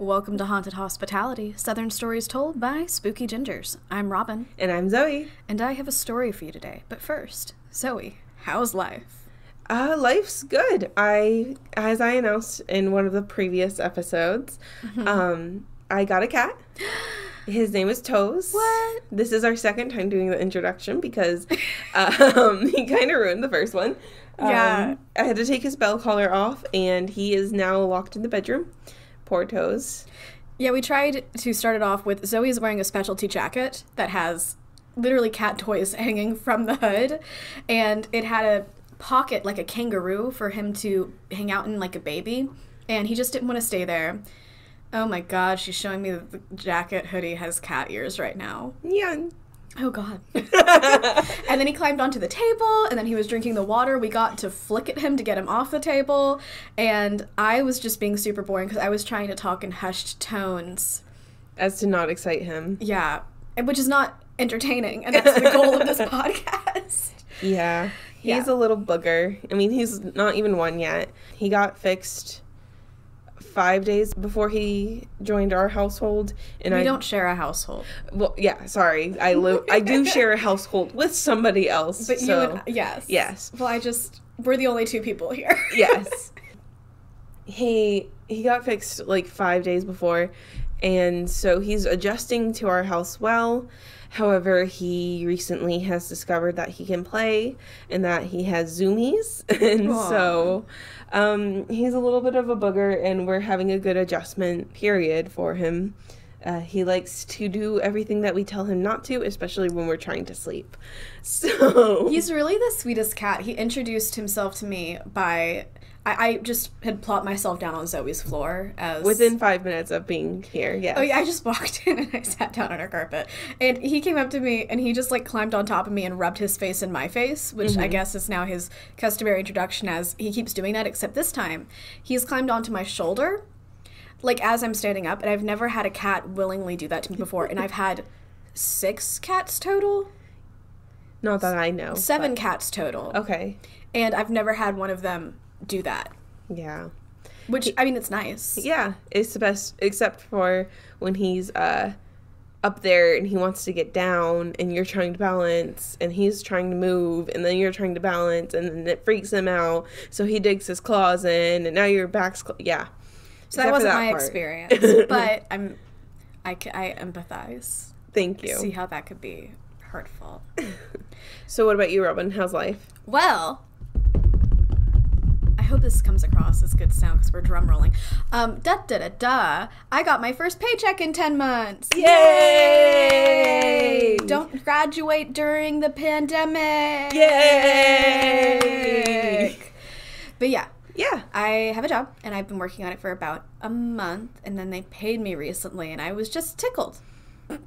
Welcome to Haunted Hospitality, Southern Stories Told by Spooky Gingers. I'm Robin, And I'm Zoey. and I have a story for you today. But first, Zoey, how's life? Uh, life's good. I, as I announced in one of the previous episodes, um, I got a cat. His name is Toes. What? This is our second time doing the introduction because um, he kind of ruined the first one. Um, Yeah. I had to take his bell collar off, and he is now locked in the bedroom. Poor Toes. Yeah, we tried to start it off with Zoey's wearing a specialty jacket that has literally cat toys hanging from the hood, and it had a pocket like a kangaroo for him to hang out in like a baby, and he just didn't want to stay there. Oh my god, she's showing me that the jacket hoodie has cat ears right now. Yeah. Oh god. and then he climbed onto the table and then he was drinking the water. We got to flick at him to get him off the table. And I was just being super boring because I was trying to talk in hushed tones. As to not excite him. Yeah. Which is not entertaining. And that's the goal of this podcast. Yeah. He's Yeah. a little booger. I mean, he's not even one yet. He got fixed five days before he joined our household. And We I don't share a household. Well, yeah, sorry. I live. I do share a household with somebody else. But so, you and yes. yes. Well, I just we're the only two people here. yes. He he got fixed like five days before, and so he's adjusting to our house well. However, he recently has discovered that he can play and that he has zoomies, and Aw. so um, he's a little bit of a booger, and we're having a good adjustment period for him. Uh, he likes to do everything that we tell him not to, especially when we're trying to sleep. So He's really the sweetest cat. He introduced himself to me by I, I just had plopped myself down on Zoey's floor as within five minutes of being here, Yeah. Oh yeah, I just walked in and I sat down on her carpet. And he came up to me and he just like climbed on top of me and rubbed his face in my face, which I mm-hmm. guess is now his customary introduction as he keeps doing that, except this time he's climbed onto my shoulder, like as I'm standing up, and I've never had a cat willingly do that to me before. and I've had six cats total. Not that I know. Seven cats total. okay. And I've never had one of them do that. Yeah. Which I mean it's nice. Yeah. It's the best, except for when he's uh up there and he wants to get down and you're trying to balance and he's trying to move and then you're trying to balance and then it freaks him out. So he digs his claws in and now your back's. Cl- yeah. So that Except for wasn't that my part. experience, but I'm I, I empathize. Thank you. see how that could be hurtful. So, what about you, Robin? How's life? Well, hope this comes across as good sound because we're drum rolling. Um, da da da da. I got my first paycheck in ten months. Yay! Don't graduate during the pandemic. Yay! But yeah, Yeah. I have a job and I've been working on it for about a month, and then they paid me recently, and I was just tickled. to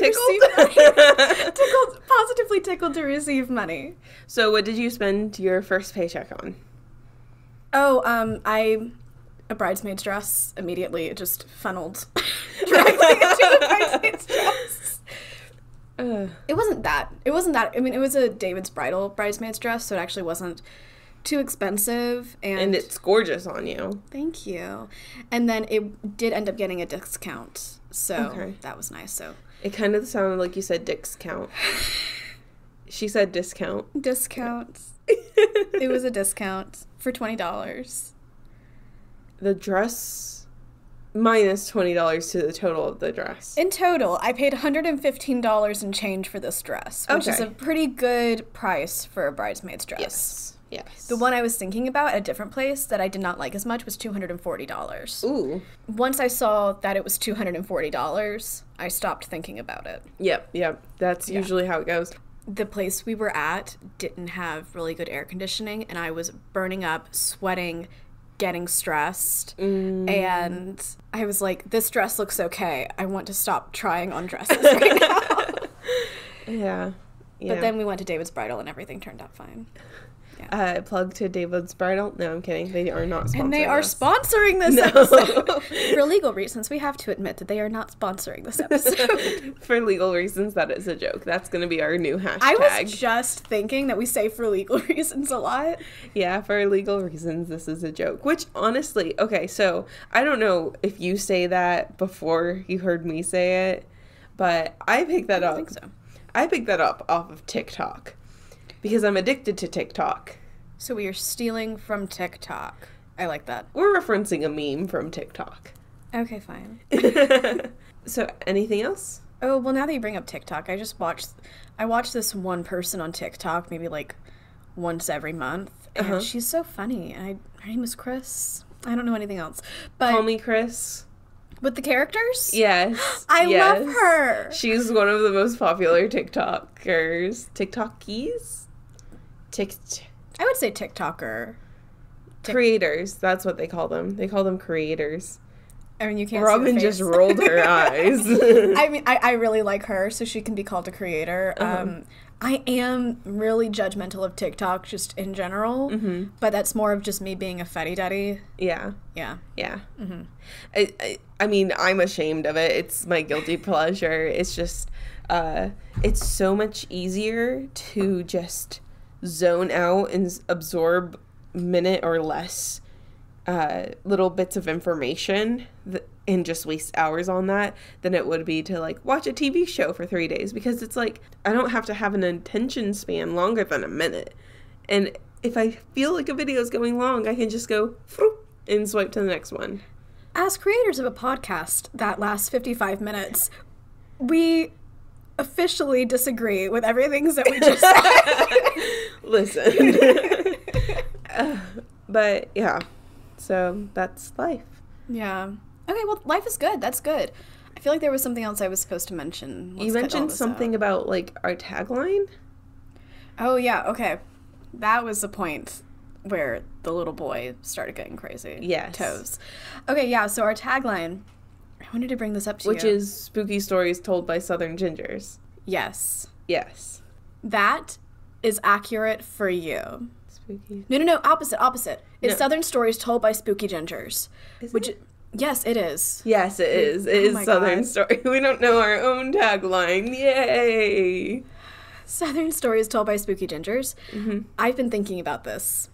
receive money. Tickled? tickled, positively tickled to receive money. so, what did you spend your first paycheck on? Oh, um, I a bridesmaid's dress immediately it just funneled directly into the bridesmaid's dress. Uh, It wasn't that. It wasn't that. I mean, it was a David's bridal bridesmaid's dress, so it actually wasn't too expensive. And, and it's gorgeous on you. thank you. And then it did end up getting a discount, so Okay. that was nice. So It kind of sounded like you said discount. She said discount. discounts. it was a discount for twenty dollars. the dress minus twenty dollars to the total of the dress. In total, I paid $115 in change for this dress, which is a pretty good price for a bridesmaid's dress. yes. Yes. The one I was thinking about at a different place that I did not like as much was $240. Ooh. Once I saw that it was $240, I stopped thinking about it. Yep. Yep. That's usually how it goes. The place we were at didn't have really good air conditioning, and I was burning up, sweating, getting stressed. Mm. And I was like, this dress looks okay. I want to stop trying on dresses right now. Yeah. Yeah. But then we went to David's bridal and everything turned out fine. Uh, plug to David's Bridal. No, I'm kidding. They are not sponsoring And they are us. sponsoring this No. episode. For legal reasons, we have to admit that they are not sponsoring this episode. For legal reasons, that is a joke. That's going to be our new hashtag. I was just thinking that we say for legal reasons a lot. Yeah, for legal reasons, this is a joke. Which, honestly, okay, so I don't know if you say that before you heard me say it, but I picked that I up. so. I picked that up off of TikTok because I'm addicted to TikTok. So we are stealing from TikTok. I like that. We're referencing a meme from TikTok. Okay, fine. so, anything else? Oh well, now that you bring up TikTok, I just watched. I watched this one person on TikTok maybe like once every month, and Uh-huh. she's so funny. I her name is Chris. I don't know anything else, but Call me Chris. with the characters, Yes. I yes. love her. She's one of the most popular TikTokers. TikTokies? Tik I would say TikToker. Tik- creators. That's what they call them. They call them creators. I mean, you can't. Robin just rolled her eyes. I mean, I, I really like her, so she can be called a creator. Uh-huh. Um, I am really judgmental of TikTok just in general, Mm-hmm. but that's more of just me being a fetty daddy. yeah. Yeah. Yeah. Mm-hmm. I, I, I mean, I'm ashamed of it. It's my guilty pleasure. It's just, uh, it's so much easier to just zone out and absorb minute or less uh, little bits of information th- and just waste hours on that than it would be to like watch a TV show for three days because it's like I don't have to have an attention span longer than a minute. And if I feel like a video is going long, I can just go and swipe to the next one. As creators of a podcast that lasts 55 minutes, we officially disagree with everything that we just said. Listen. Uh, but yeah, so that's life. yeah. Okay, well, life is good. That's good. I feel like there was something else I was supposed to mention. Let's you mentioned something out. about like our tagline. Oh, yeah, okay. That was the point where the little boy started getting crazy. Yes. Toes. Okay, yeah, so our tagline, I wanted to bring this up to Which you. Which is spooky stories told by Southern Gingers. Yes. Yes. That is accurate for you. Spooky. No, no, no, opposite, opposite. It's No. Southern Stories told by Spooky Gingers. Is which, it? yes, it is. Yes, it is. It Oh is Southern God. Story. We don't know our own tagline. Yay! Southern Stories told by Spooky Gingers. Mm-hmm. I've been thinking about this.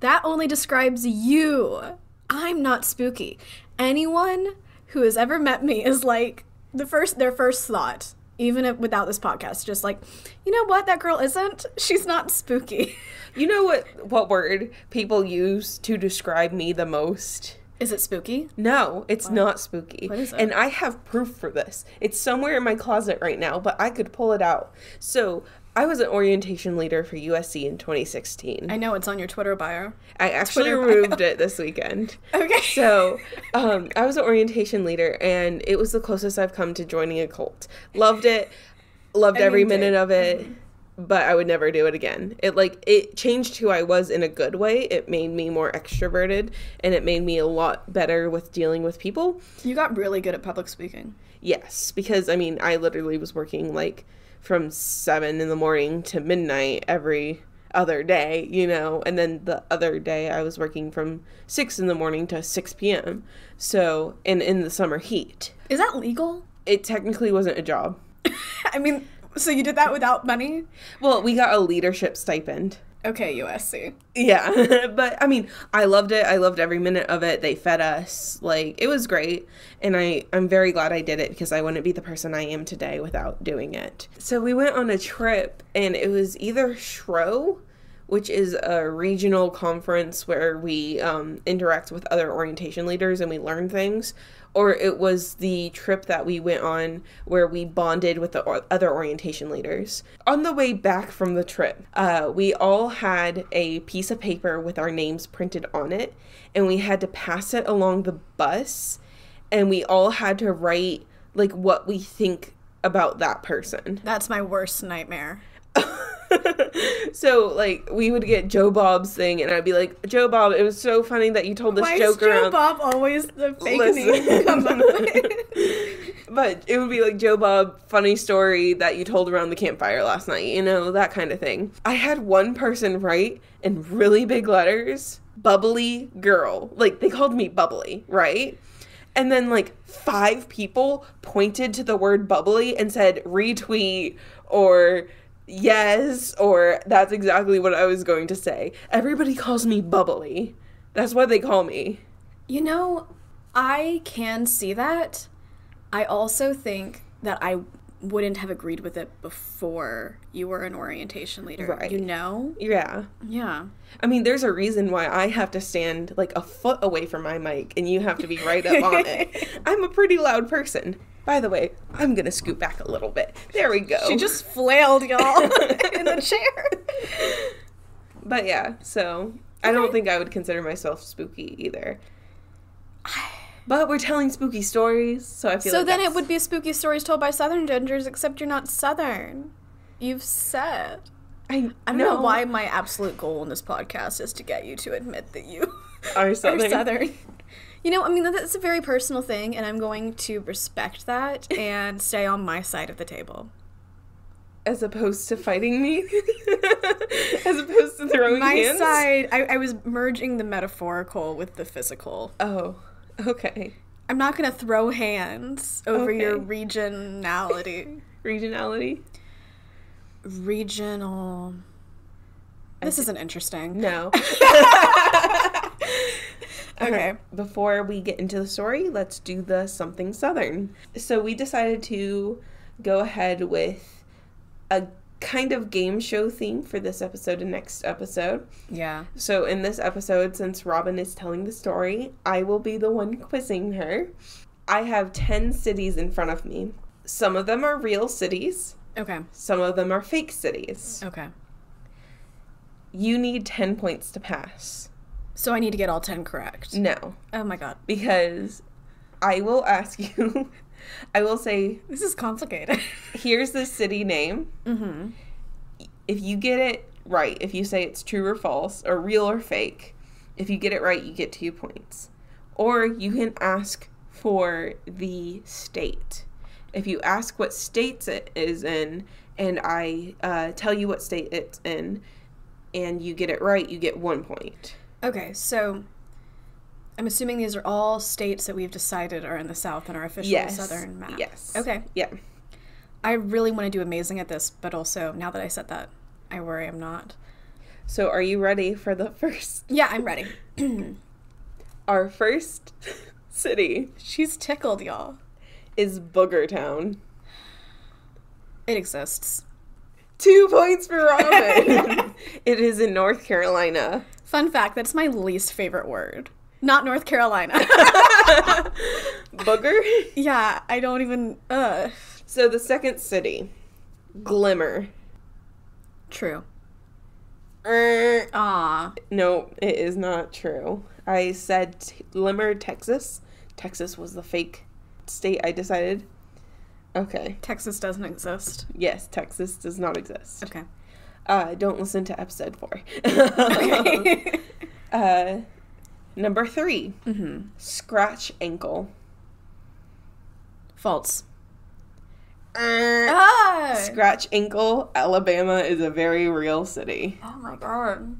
That only describes you. I'm not spooky. Anyone who has ever met me is like the first their first thought, even if, without this podcast, just like, you know what, that girl isn't. She's not spooky. You know what? What word people use to describe me the most? Is it spooky? No, it's not spooky. What is it? And I have proof for this. It's somewhere in my closet right now, but I could pull it out. So, I was an orientation leader for USC in 2016. I know it's on your Twitter bio. I actually Twitter bio. removed it this weekend. Okay. So, um, I was an orientation leader, and it was the closest I've come to joining a cult. Loved it, loved I every minute did- of it, but I would never do it again. It like it changed who I was in a good way. It made me more extroverted, and it made me a lot better with dealing with people. You got really good at public speaking. Yes, because I mean, I literally was working like from seven in the morning to midnight every other day, you know, and then the other day I was working from six in the morning to six p.m. So, and in the summer heat, Is that legal? it technically wasn't a job. I mean, so you did that without money? Well, we got a leadership stipend. Okay, USC. Yeah, but I mean, I loved it. I loved every minute of it. They fed us. Like, it was great. And I, I'm very glad I did it because I wouldn't be the person I am today without doing it. So we went on a trip, and it was either Shro, which is a regional conference where we um, interact with other orientation leaders and we learn things, or it was the trip that we went on where we bonded with the o- other orientation leaders. On the way back from the trip, uh, we all had a piece of paper with our names printed on it, and we had to pass it along the bus, and we all had to write like what we think about that person. That's my worst nightmare. so like we would get Joe Bob's thing, and I'd be like, Joe Bob, it was so funny that you told this Why joke is Joe around. Bob always the fake name to come up with? but it would be like Joe Bob, funny story that you told around the campfire last night, you know, that kind of thing. I had one person write in really big letters, bubbly girl. Like they called me bubbly, right? And then like five people pointed to the word bubbly and said retweet or yes or that's exactly what I was going to say. Everybody calls me bubbly. That's what they call me. You know, I can see that. I also think that I wouldn't have agreed with it before you were an orientation leader. Right. You know? Yeah. Yeah. I mean, there's a reason why I have to stand like a foot away from my mic and you have to be right up on it. I'm a pretty loud person. By the way, I'm gonna scoot back a little bit. There we go. She just flailed y'all in the chair. But yeah, so I don't think I would consider myself spooky either. But we're telling spooky stories, so I feel So like then it would be spooky stories told by Southern gingers, except you're not Southern. You've said. I, I don't know why my absolute goal in this podcast is to get you to admit that you Are are Southern. You know, I mean, that's a very personal thing, and I'm going to respect that and stay on my side of the table. as opposed to fighting me, as opposed to throwing My hands. side, I, I was merging the metaphorical with the physical. Oh, okay. I'm not going to throw hands over your regionality. Regionality. Regional. This isn't interesting. No. Okay. Before we get into the story, let's do the something southern. So we decided to go ahead with a kind of game show theme for this episode and next episode. Yeah. So in this episode, since Robin is telling the story, I will be the one quizzing her. I have 10 cities in front of me. Some of them are real cities, Okay. some of them are fake cities. Okay. You need 10 points to pass. So I need to get all 10 correct. No, Oh my god. because I will ask you, I will say, This is complicated. here's the city name. mm-hmm. If you get it right, if you say it's true or false, or real or fake, if you get it right, you get two points. Or you can ask for the state. If you ask what states it is in, and I uh, tell you what state it's in, and you get it right, you get one point. Okay, so I'm assuming these are all states that we've decided are in the South and our official Yes. Southern map. Yes. Okay. Yeah. I really want to do amazing at this, but also now that I said that, I worry I'm not. So are you ready for the first? Yeah, I'm ready. Our first city She's tickled, y'all. is Booger Town. It exists. Two points for Robin. it is in North Carolina. Fun fact, that's my least favorite word. Not North Carolina. Booger. yeah, I don't even uh So the second city, Glimmer. true. Er, Ah. no, it is not true. I said t- Glimmer, Texas. Texas was the fake state I decided. Okay. Texas doesn't exist. Yes, Texas does not exist. Okay. Uh, don't listen to episode four. Okay. uh, number 3 mm-hmm. Scratch Ankle. False. Er, Ah. Scratch Ankle, Alabama is a very real city. oh my god.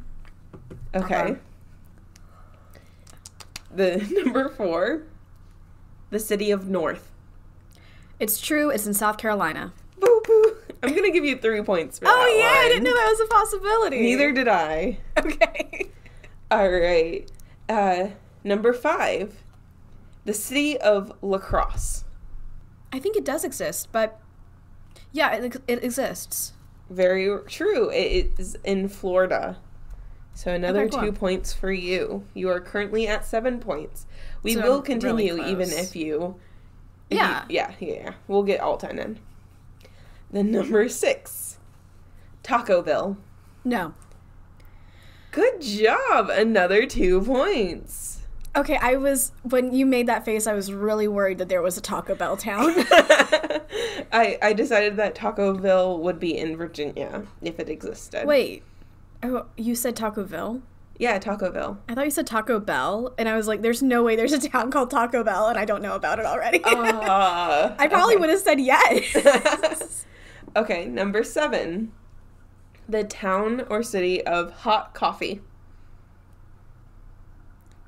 Okay. Okay. The number four, the city of North. It's true. It's in South Carolina. Boo boo. I'm gonna give you three points for Oh yeah, I didn't know that was a possibility. Neither did I. Okay. All right. Uh, number five, the city of Lacrosse. I think it does exist, but yeah, it, it exists. Very true. It is in Florida. So another Okay, two points for you. You are currently at seven points. We So will I'm really continue even if you. if you- Yeah. yeah, yeah, yeah. We'll get all ten in. Then number six, Tacoville. No. Good job. Another two points. Okay, I was when you made that face, I was really worried that there was a Taco Bell town. I I decided that Tacoville would be in Virginia if it existed. Wait. Oh, you said Tacoville? Yeah, Tacoville. I thought you said Taco Bell, and I was like, "There's no way there's a town called Taco Bell, and I don't know about it already." Uh, I probably okay. would have said yes. Okay, number seven. The town or city of hot coffee.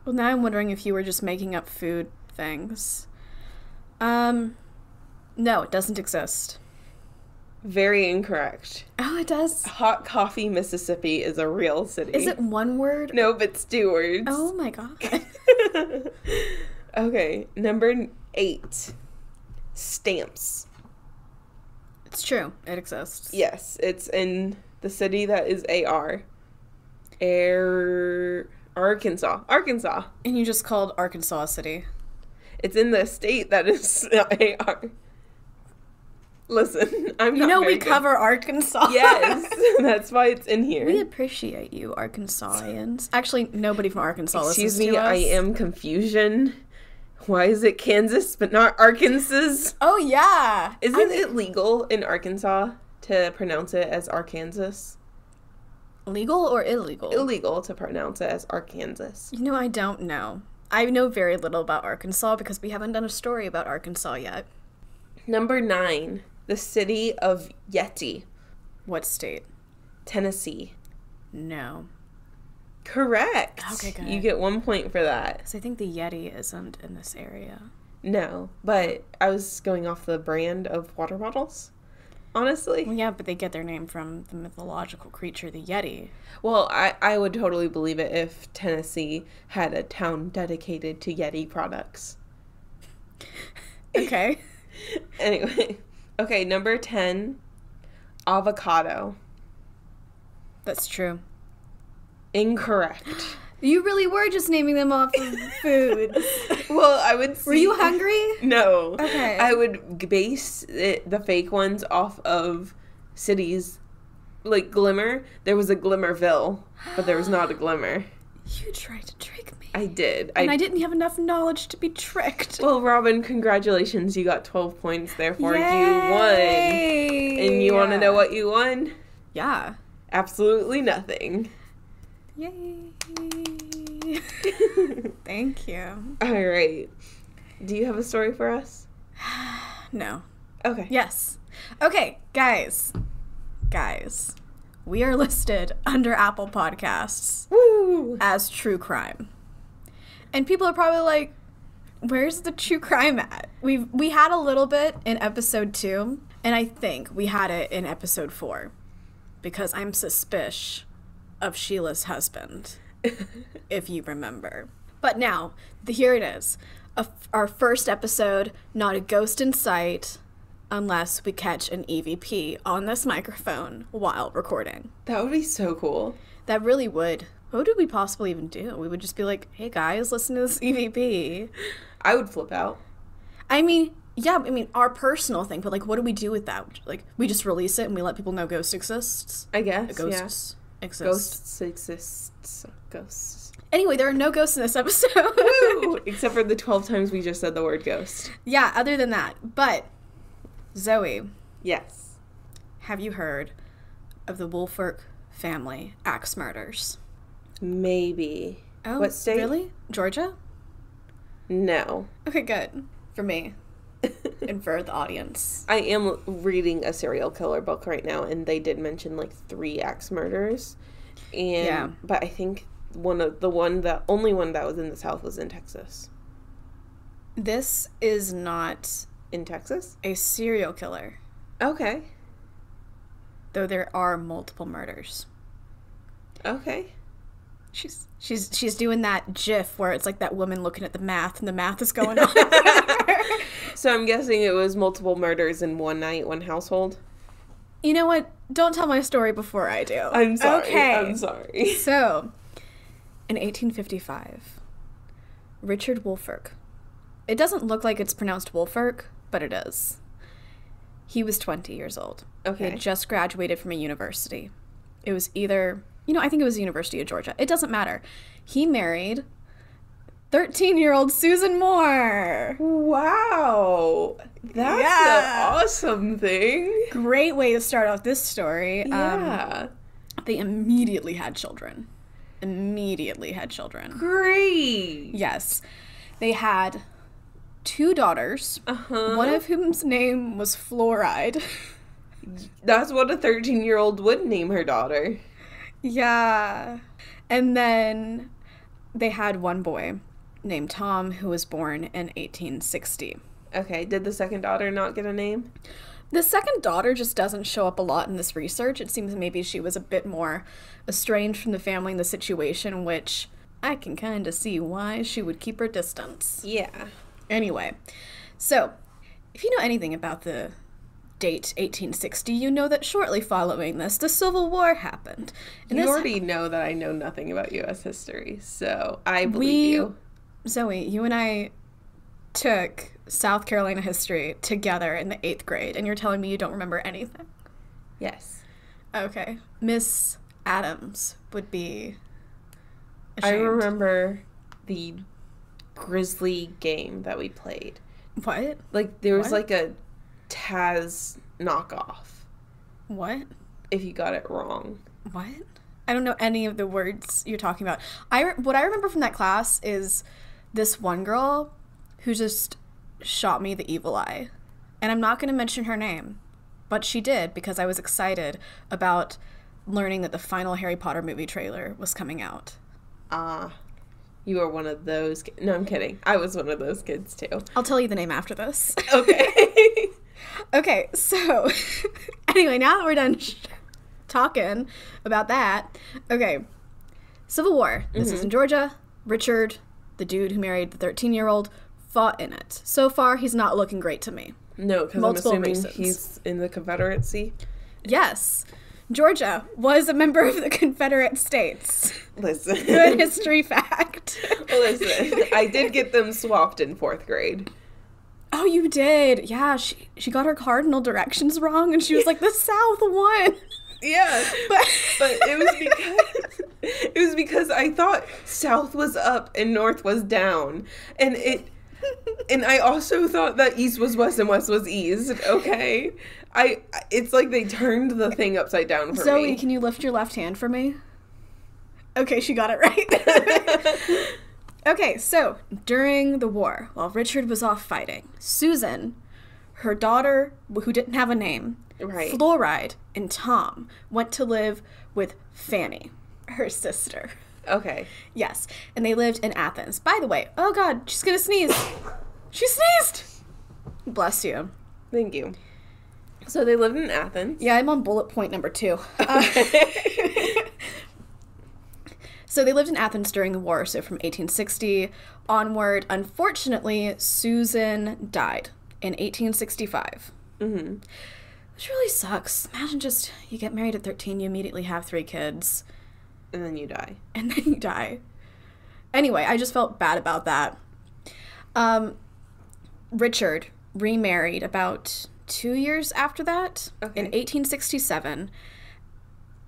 well, now I'm wondering if you were just making up food things. Um, no, it doesn't exist. Very incorrect. Oh, it does. Hot Coffee, Mississippi is a real city. Is it one word? No, but it's two words. Oh my god. okay, number eight. Stamps. It's true. It exists. Yes, it's in the city that is AR. Air. Arkansas. Arkansas. And you just called Arkansas a city. It's in the state that is AR. Listen, I'm You know we good. cover Arkansas. Yes, that's why it's in here. We appreciate you, Arkansasians. Actually, nobody from Arkansas Excuse listens me, to us. I am confusion. Why is it Kansas but not Arkansas? Oh yeah. Isn't it legal in Arkansas to pronounce it as Arkansas? legal or illegal? Illegal to pronounce it as Arkansas. You know, I don't know. I know very little about Arkansas because we haven't done a story about Arkansas yet. Number nine, the city of Yeti, What state? Tennessee. No. Correct. Okay, good. You get one point for that. Because I think the Yeti isn't in this area. No, but I was going off the brand of water bottles. Honestly. Well, yeah, but they get their name from the mythological creature, the Yeti. Well, I, I would totally believe it if Tennessee had a town dedicated to Yeti products. Okay. Anyway, okay, number 10, avocado. That's true. Incorrect. You really were just naming them off of food. well, I would Were you hungry? No. Okay. I would base it, the fake ones off of cities. Like Glimmer, there was a Glimmerville, but there was not a Glimmer. You tried to trick me. I did. and I didn't have enough knowledge to be tricked. Well, Robin, congratulations. You got 12 points, therefore you won. And you want to know what you won? Yeah. Absolutely nothing. Yay. Thank you. All right. Do you have a story for us? No. Okay. Yes. Okay, guys. Guys. We are listed under Apple Podcasts Woo! as true crime. And people are probably like, where's the true crime at? We we had a little bit in episode 2, and I think we had it in episode 4 because I'm suspicious of Sheila's husband, if you remember. But now, the, here it is. A our first episode, not a ghost in sight unless we catch an EVP on this microphone while recording. That would be so cool. That really would. What would we possibly even do? We would just be like, hey guys, listen to this EVP. I would flip out. I mean, yeah, I mean, our personal thing, but like, what do we do with that? Like, we just release it and we let people know ghost exists? I guess. Ghosts Yeah. exist. Ghosts exists. Ghosts. Anyway, there are no ghosts in this episode. Except for the 12 times we just said the word ghost. yeah, other than that. But, Zoey, Yes. have you heard of the Woolfolk family axe murders? Maybe. Oh, What state? Really? Georgia? No. Okay, good. For me and for the audience. I am reading a serial killer book right now, and they did mention like three axe murders, and Yeah. but I think one of the one the only one that was in the South was in Texas. This is not In Texas? a serial killer, Okay. though there are multiple murders. Okay. She's she's she's doing that GIF where it's like that woman looking at the math and the math is going on. So I'm guessing it was multiple murders in one night, one household. you know what? Don't tell my story before I do. I'm sorry. Okay. I'm sorry. So, in 1855, Richard Woolfolk. It doesn't look like it's pronounced Wolferk, but it is. He was 20 years old. He Okay. had just graduated from a university. It was either, you know, I think it was the University of Georgia. It doesn't matter. He married 13 year old Susan Moore. Wow. That's Yeah. an awesome thing. Great way to start off this story. Um, Yeah. they immediately had children. immediately had children. Great. Yes. They had two daughters, Uh-huh. one of whom's name was Fluoride. That's what a 13 year old would name her daughter. Yeah. And then they had one boy named Tom who was born in 1860. Okay, did the second daughter not get a name? The second daughter just doesn't show up a lot in this research. It seems maybe she was a bit more estranged from the family and the situation, which I can kind of see why she would keep her distance. Yeah. Anyway, so if you know anything about the date 1860, you know that shortly following this, the Civil War happened. And You already know that I know nothing about US history, so I believe We- you. Zoey, you and I took South Carolina history together in the eighth grade, and you're telling me you don't remember anything. Yes. Okay. Miss Adams would be. I remember the Grizzly game that we played. What? Like, there was What? like a Taz knockoff What? if you got it wrong. What? I don't know any of the words you're talking about. I re- what I remember from that class is this one girl who just shot me the evil eye. And I'm not going to mention her name, but she did because I was excited about learning that the final Harry Potter movie trailer was coming out. Ah. you are one of those. Ki- no, I'm kidding. I was one of those kids too. I'll tell you the name after this. Okay. Okay, so anyway, now that we're done sh- talking about that, okay, Civil War. This is in mm-hmm. Georgia. Richard, the dude who married the 13 year old, fought in it. So far, he's not looking great to me. no, because I'm Multiple assuming reasons. he's in the Confederacy. Yes, Georgia was a member of the Confederate States. Listen. Good history fact. Listen, I did get them swapped in fourth grade. Oh, you did? Yeah, she she got her cardinal directions wrong, and she was like, "The South one. Yeah, But but it was because it was because I thought south was up and north was down, and it and I also thought that east was west and west was east. Okay, I it's like they turned the thing upside down for Zoey, me. can you lift your left hand for me? Okay, she got it right. okay, so during the war, while Richard was off fighting, Susan, her daughter, who didn't have a name, Right. Fluoride, and Tom went to live with Fanny, her sister. okay, Yes, and they lived in Athens. By the way, oh god, she's gonna sneeze. She sneezed. Bless you. thank you. So they lived in Athens. Yeah, I'm on bullet point number two. Uh, so they lived in Athens during the war, so from 1860 onward. Unfortunately, Susan died in 1865. hmm Which really sucks. Imagine just you get married at 13, you immediately have three kids, And then you die. and then you die. Anyway, I just felt bad about that. Um, Richard remarried about two years after that Okay. in 1867.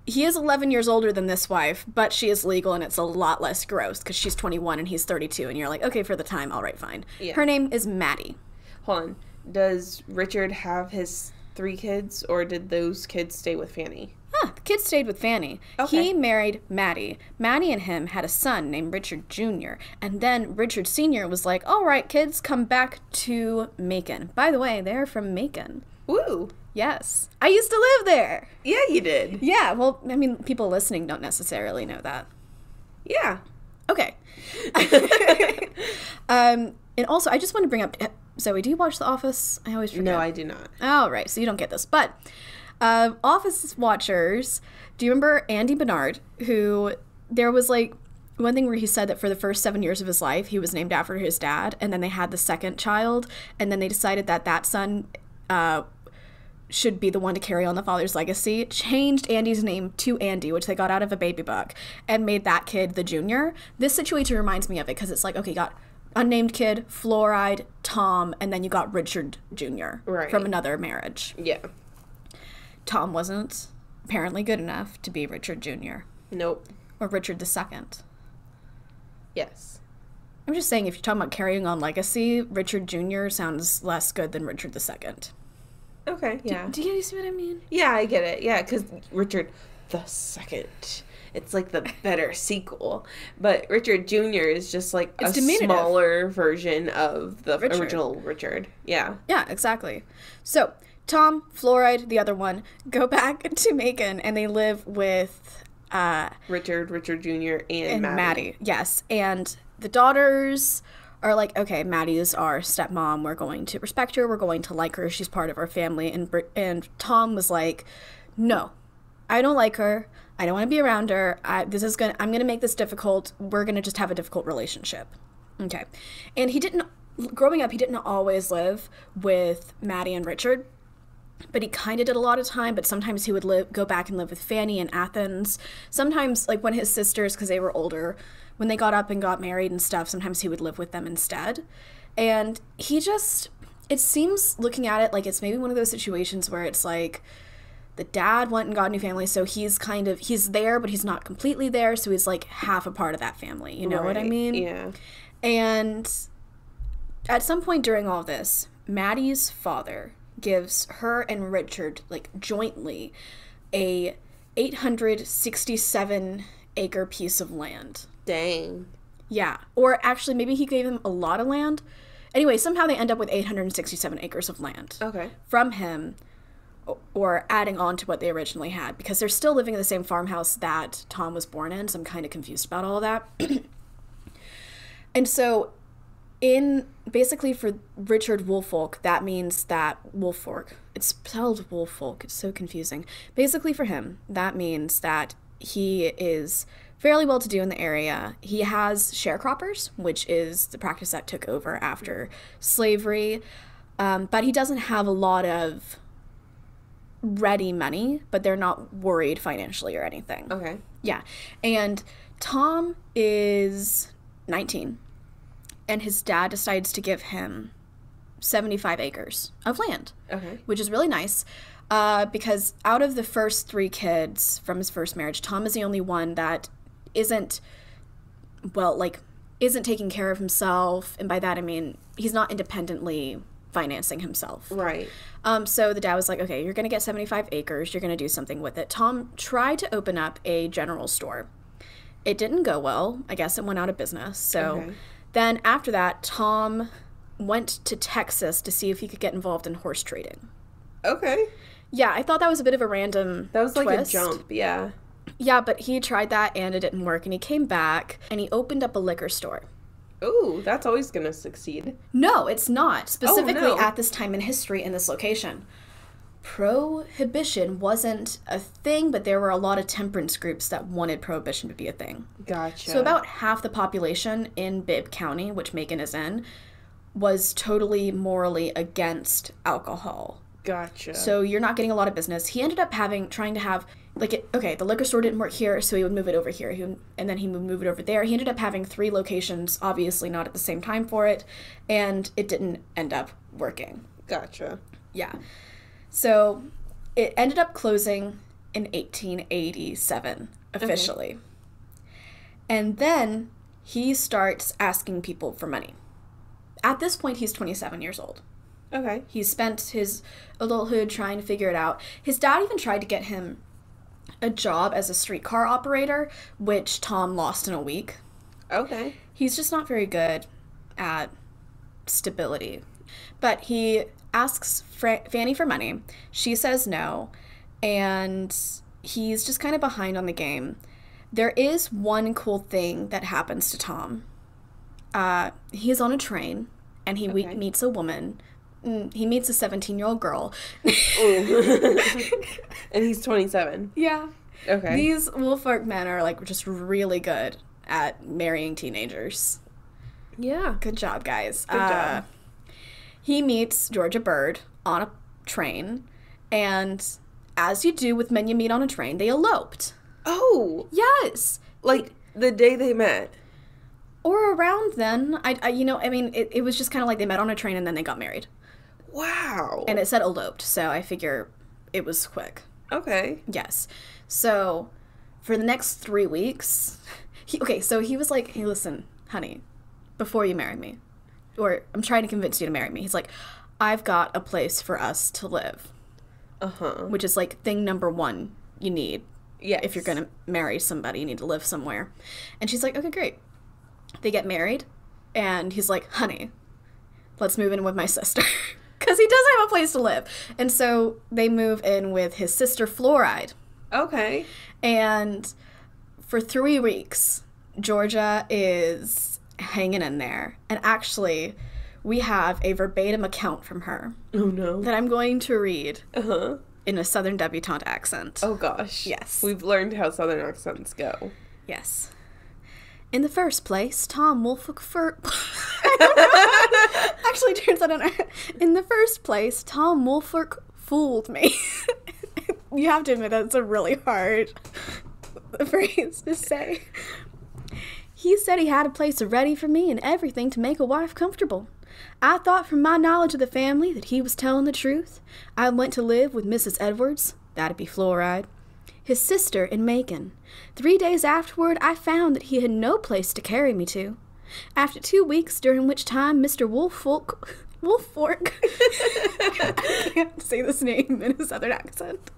He is 11 years older than this wife, but she is legal and it's a lot less gross because she's 21 and he's 32. And you're like, okay, for the time, all right, fine. Yeah. Her name is Maddie. Hold on. Does Richard have his three kids, or did those kids stay with Fanny? Huh, the kids stayed with Fanny. Okay. He married Maddie. Maddie and him had a son named Richard Jr. And then Richard Sr. was like, all right, kids, come back to Macon. By the way, they're from Macon. Woo! Yes. I used to live there. Yeah, you did. Yeah, well, I mean, people listening don't necessarily know that. Yeah. Okay. um, and also, I just want to bring up Zoey, do you watch The Office? I always forget. No, I do not. Oh, right. So you don't get this. But uh, Office watchers, do you remember Andy Bernard, who there was like one thing where he said that for the first seven years of his life, he was named after his dad, and then they had the second child, and then they decided that that son. Uh, should be the one to carry on the father's legacy, changed Andy's name to Andy, which they got out of a baby book, and made that kid the junior. This situation reminds me of it because it's like, okay, you got unnamed kid, fluoride, Tom, and then you got Richard Jr. Right. from another marriage. Yeah. Tom wasn't apparently good enough to be Richard Jr. Nope. or Richard II. Yes. I'm just saying, if you're talking about carrying on legacy, Richard Jr. sounds less good than Richard II. Okay. Yeah. Do you see what I mean? Yeah, I get it. Yeah, because Richard the second it's like the better sequel. But Richard Jr. is just like It's a smaller version of the Richard. original Richard. Yeah. Yeah, exactly. So Tom, Fluoride, the other one, go back to Macon and they live with uh, Richard, Richard Jr. and, and Maddie. Maddie. Yes, and the daughters are like, okay, Maddie is our stepmom. We're going to respect her. We're going to like her. She's part of our family. And and Tom was like, no, I don't like her. I don't want to be around her. I, this is gonna. I'm gonna make this difficult. We're gonna just have a difficult relationship. Okay, and he didn't. Growing up, he didn't always live with Maddie and Richard but he kind of did a lot of time but sometimes he would live go back and live with fanny in athens sometimes like when his sisters because they were older when they got up and got married and stuff sometimes he would live with them instead and he just it seems looking at it like it's maybe one of those situations where it's like the dad went and got a new family so he's kind of he's there but he's not completely there so he's like half a part of that family you know what i mean Yeah. and at some point during all this, Maddie's father gives her and Richard, like jointly, a 867 acre piece of land. Dang. Yeah. Or actually, maybe he gave him a lot of land. Anyway, somehow they end up with 867 acres of land Okay. from him or adding on to what they originally had because they're still living in the same farmhouse that Tom was born in. So I'm kind of confused about all of that. and so, in basically for Richard Woolfolk, that means that Woolfolk, it's spelled Woolfolk, it's so confusing. Basically, for him, that means that he is fairly well to do in the area. He has sharecroppers, which is the practice that took over after slavery. Um, but he doesn't have a lot of ready money, but they're not worried financially or anything. Okay. Yeah. And Tom is 19, and his dad decides to give him 75 acres of land, Okay. which is really nice. Uh, because out of the first three kids from his first marriage, Tom is the only one that isn't, well, like, isn't taking care of himself. And by that, I mean, he's not independently financing himself. Right. Um, so the dad was like, okay, you're going to get 75 acres. You're going to do something with it. Tom tried to open up a general store. It didn't go well. I guess it went out of business. So Okay. then after that, Tom went to Texas to see if he could get involved in horse trading. Okay. Yeah, I thought that was a bit of a random That was like twist. a jump. Yeah. Yeah, but he tried that and it didn't work. And he came back and he opened up a liquor store. Ooh, that's always gonna succeed. No, it's not. Oh, Specifically no. at this time in history in this location. Prohibition wasn't a thing, but there were a lot of temperance groups that wanted prohibition to be a thing. Gotcha. So about half the population in Bibb County, which Macon is in, was totally morally against alcohol. Gotcha. So you're not getting a lot of business. He ended up having trying to have like it, okay, the liquor store didn't work here, so he would move it over here. He would, and then he would move it over there. He ended up having three locations, obviously not at the same time for it, and it didn't end up working. Gotcha. Yeah. So it ended up closing in 1887 officially. And then he starts asking people for money. At this point, he's 27 years old. Okay. He spent his adulthood trying to figure it out. His dad even tried to get him a job as a streetcar operator, which Tom lost in a week. Okay. He's just not very good at stability. But he asks Fra- Fanny for money. She says no, and he's just kind of behind on the game. There is one cool thing that happens to Tom. Uh, he's on a train, and he we- meets a woman. Mm, He meets a 17 year old girl. And he's 27. yeah. Okay. These Woolfolk men are like just really good at marrying teenagers. yeah. Good job, guys. Good job. Uh, he meets Georgia Bird on a train, and as you do with men you meet on a train, they eloped. Oh, Yes. like the day they met. Or around then, I, I you know, I mean, it, it was just kind of like they met on a train and then they got married. Wow. And it said eloped, so I figure it was quick. okay. Yes. So for the next three weeks, he, okay, so he was like, hey, listen, honey, before you marry me, or I'm trying to convince you to marry me, he's like, I've got a place for us to live, Uh huh. which is like thing number one you need Yeah. If you're going to marry somebody, you need to live somewhere. And she's like, okay, great. They get married, and he's like, honey, let's move in with my sister. Because he doesn't have a place to live. And so they move in with his sister, Fluoride. Okay. And for three weeks, Georgia is hanging in there. And actually, we have a verbatim account from her Oh no. that I'm going to read Uh huh. in a Southern debutante accent. Oh gosh. Yes. We've learned how Southern accents go. Yes. In the first place, Tom for actually turns out in the first place, Tom Woolfolk fooled me. you have to admit that's a really hard phrase to say. He said he had a place ready for me and everything to make a wife comfortable. I thought from my knowledge of the family that he was telling the truth. I went to live with Mrs. Edwards, that'd be Fluoride, his sister in Macon. Three days afterward, I found that he had no place to carry me to. After two weeks, during which time Mr. Woolfolk, Wolfork, I can't say this name in a southern accent.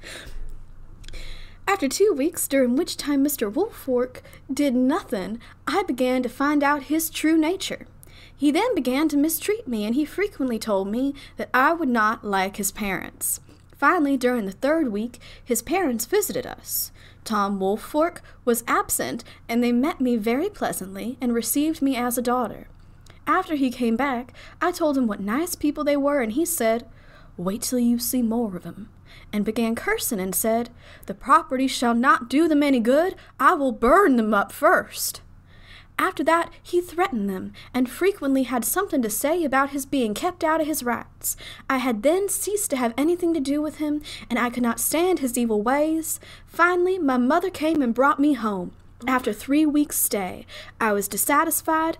After two weeks, during which time Mr. Wolfork did nothing, I began to find out his true nature. He then began to mistreat me, and he frequently told me that I would not like his parents. Finally, during the third week, his parents visited us. Tom Wolfork was absent, and they met me very pleasantly and received me as a daughter. After he came back, I told him what nice people they were, and he said, Wait till you see more of 'em," and began cursing and said, The property shall not do them any good. I will burn them up first. After that, he threatened them, and frequently had something to say about his being kept out of his rights. I had then ceased to have anything to do with him, and I could not stand his evil ways. Finally, my mother came and brought me home. After three weeks' stay, I was dissatisfied.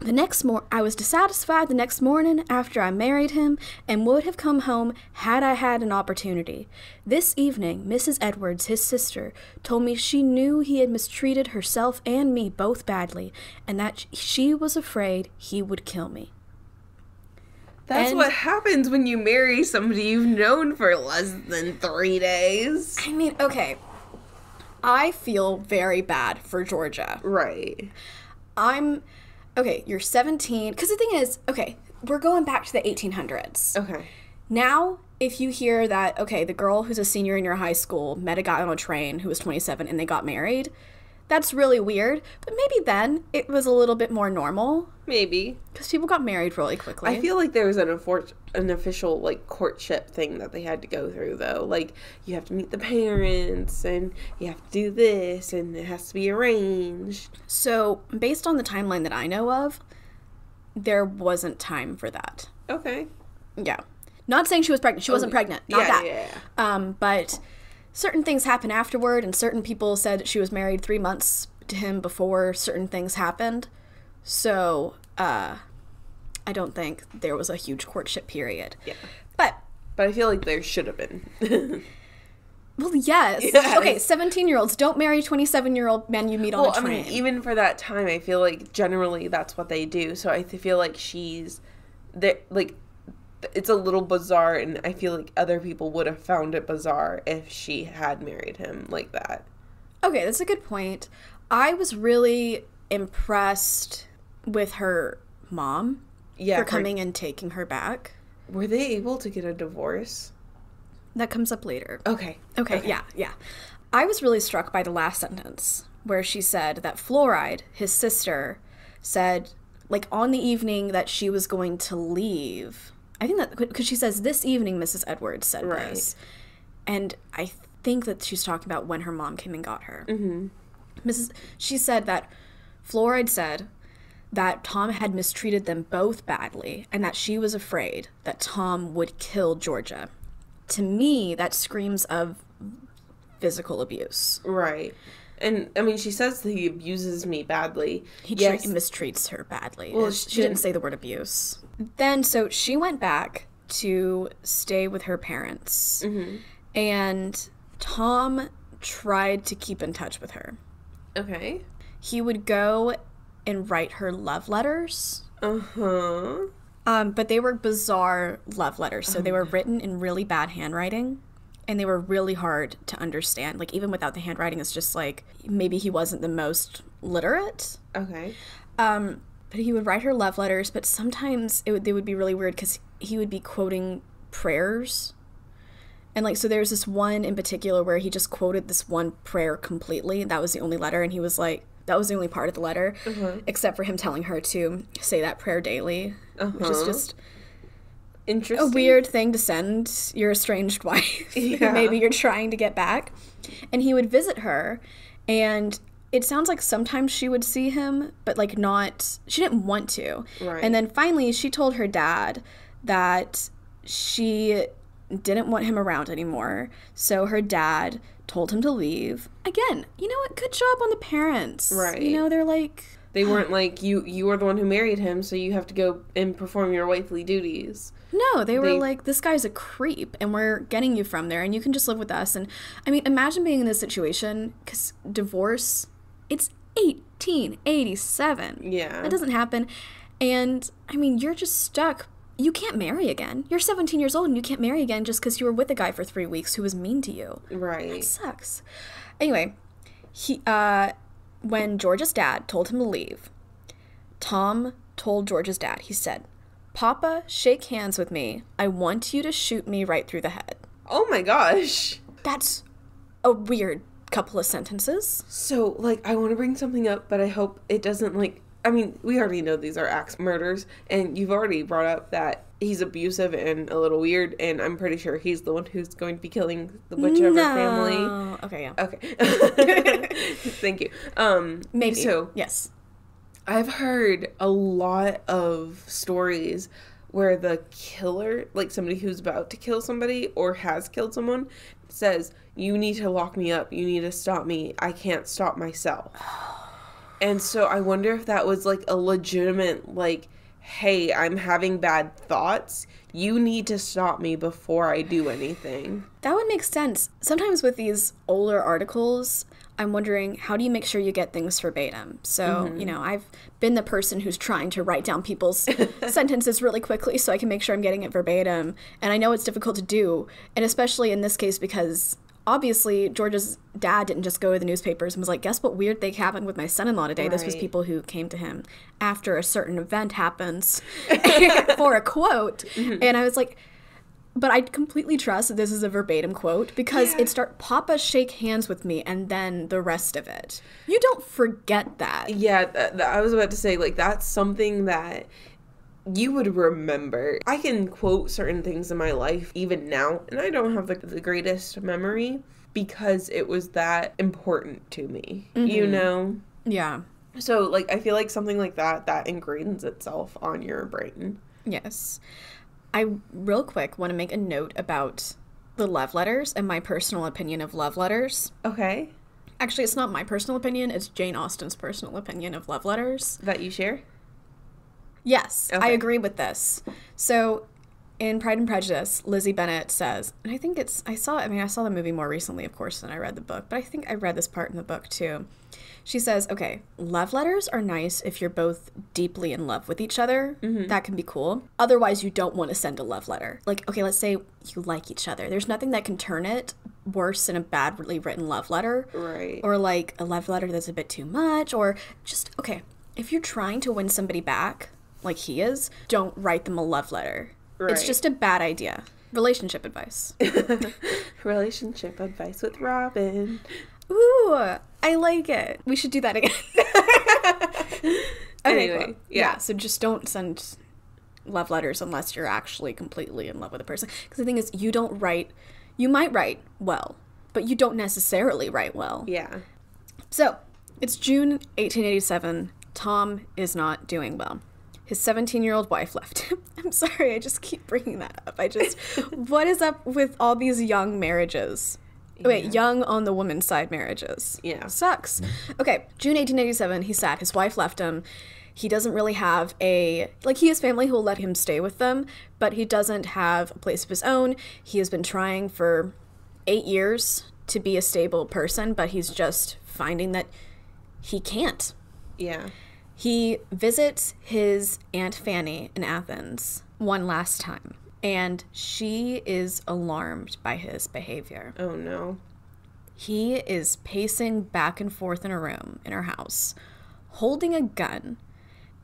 The next mor- I was dissatisfied the next morning after I married him and would have come home had I had an opportunity. This evening, Mrs. Edwards, his sister, told me she knew he had mistreated herself and me both badly, and that she was afraid he would kill me. That's And- what happens when you marry somebody you've known for less than three days. I mean, okay. I feel very bad for Georgia. Right. I'm okay, you're 17 cuz the thing is, okay, we're going back to the 1800s. Okay. Now, if you hear that, okay, the girl who's a senior in your high school met a guy on a train who was 27 and they got married, that's really weird. But maybe then it was a little bit more normal Maybe. because people got married really quickly. I feel like there was an an official like courtship thing that they had to go through though. Like you have to meet the parents and you have to do this and it has to be arranged. so, based on the timeline that I know of, there wasn't time for that. Okay. Yeah. Not saying she was pregnant. She wasn't pregnant. Not yeah, that. yeah, yeah. Um, but certain things happen afterward, and certain people said she was married three months to him before certain things happened. So, uh, I don't think there was a huge courtship period. Yeah. But, But I feel like there should have been. well, yes. Okay, 17 year olds don't marry 27 year old men you meet on well, a I train. mean, even for that time, I feel like generally that's what they do. So I feel like she's there. Like it's a little bizarre, and I feel like other people would have found it bizarre if she had married him like that. Okay, that's a good point. I was really impressed with her mom Yeah. for her- coming and taking her back. Were they able to get a divorce? That comes up later. Okay. Okay, yeah, yeah. I was really struck by the last sentence where she said that Fluoride, his sister, said, like, on the evening that she was going to leave. I think that, because she says, this evening, Mrs. Edwards said Right. this. And I think that she's talking about when her mom came and got her. Mm-hmm. Mrs. She said that Fluoride said that Tom had mistreated them both badly and that she was afraid that Tom would kill Georgia. To me, that screams of physical abuse. Right. And I mean, she says that he abuses me badly. He yes. tre- mistreats her badly. Well, she, she didn't didn't- say the word abuse. Then, so she went back to stay with her parents, and Tom tried to keep in touch with her. okay. He would go and write her love letters. Uh huh. Um, but they were bizarre love letters, so they were written in really bad handwriting. And they were really hard to understand. Like even without the handwriting, it's just like maybe he wasn't the most literate. Okay. Um, but he would write her love letters, but sometimes it would they would be really weird because he would be quoting prayers. And like so there's this one in particular where he just quoted this one prayer completely. That was the only letter and he was like that was the only part of the letter except for him telling her to say that prayer daily, which is Uh-huh. Just a weird thing to send your estranged wife Yeah. maybe you're trying to get back. And he would visit her, and it sounds like sometimes she would see him, but like not, she didn't want to. Right. And then finally, she told her dad that she didn't want him around anymore. So her dad told him to leave. Again, you know what? Good job on the parents. Right. You know, they're like, They weren't like you. You were the one who married him, so you have to go and perform your wifely duties. No, they were They- like, this guy's a creep, and we're getting you from there, and you can just live with us. And I mean, imagine being in this situation because divorce, it's 1887. Yeah. That doesn't happen. And I mean, you're just stuck. You can't marry again. You're 17 years old and you can't marry again just because you were with a guy for three weeks who was mean to you. Right. sucks. Anyway, he uh when George's dad told him to leave, Tom told George's dad, he said, Papa, shake hands with me. I want you to shoot me right through the head. Oh my gosh. That's a weird couple of sentences. So, like, I want to bring something up, but I hope it doesn't, like, I mean, we already know these are axe murders, and you've already brought up that he's abusive and a little weird, and I'm pretty sure he's the one who's going to be killing the whichever family. No. Okay, yeah. Okay. Thank you. Um, Maybe. So, yes. I've heard a lot of stories where the killer, like somebody who's about to kill somebody or has killed someone, says, You need to lock me up. You need to stop me. I can't stop myself. And so I wonder if that was like a legitimate, like, hey, I'm having bad thoughts. You need to stop me before I do anything. That would make sense. Sometimes with these older articles, I'm wondering how do you make sure you get things verbatim? So, you mm-hmm. know, I've been the person who's trying to write down people's sentences really quickly so I can make sure I'm getting it verbatim. And I know it's difficult to do, and especially in this case because obviously George's dad didn't just go to the newspapers and was like, "Guess what weird thing happened with my son-in-law today?" This was people who came to him after a certain event happens for a quote. Mm-hmm. And I was like, but I completely trust that this is a verbatim quote because Yeah. it start Papa shake hands with me and then the rest of it. You don't forget that. Yeah, th- th- I was about to say, like, that's something that you would remember. I can quote certain things in my life even now, and I don't have the, the greatest memory because it was that important to me, you mm-hmm. know? Yeah. So, like, I feel like something like that, that ingrains itself on your brain. Yes. I real quick want to make a note about the love letters and my personal opinion of love letters. Okay. Actually, it's not my personal opinion, it's Jane Austen's personal opinion of love letters. That you share? Yes, I agree with this. So, in Pride and Prejudice, Lizzie Bennet says, and I think it's, I saw, I mean, I saw the movie more recently, of course, than I read the book, but I think I read this part in the book too. She says, okay, love letters are nice if you're both deeply in love with each other. Mm-hmm. That can be cool. Otherwise, you don't want to send a love letter. Like, okay, let's say you like each other. There's nothing that can turn it worse than a badly written love letter Right. or like a love letter that's a bit too much or just okay if you're trying to win somebody back like he is don't write them a love letter it's just a bad idea relationship advice Relationship advice with Robin. Ooh i like it we should do that again okay, Anyway, cool. yeah. so just don't send love letters unless you're actually completely in love with a person because the thing is you don't write you might write well but you don't necessarily write well Yeah. So, it's June 1887. Tom is not doing well. His 17 year old wife left him. I'm sorry, I just keep bringing that up. I just, what is up with all these young marriages? Wait, young on the woman's side marriages. Yeah. Sucks. Mm-hmm. Okay, June 1887, he's sad. His wife left him. He doesn't really have a, like, he has family who will let him stay with them, but he doesn't have a place of his own. He has been trying for eight years to be a stable person, but he's just finding that he can't. Yeah. He visits his Aunt Fanny in Athens one last time. And she is alarmed by his behavior. Oh no. He is pacing back and forth in a room in her house, holding a gun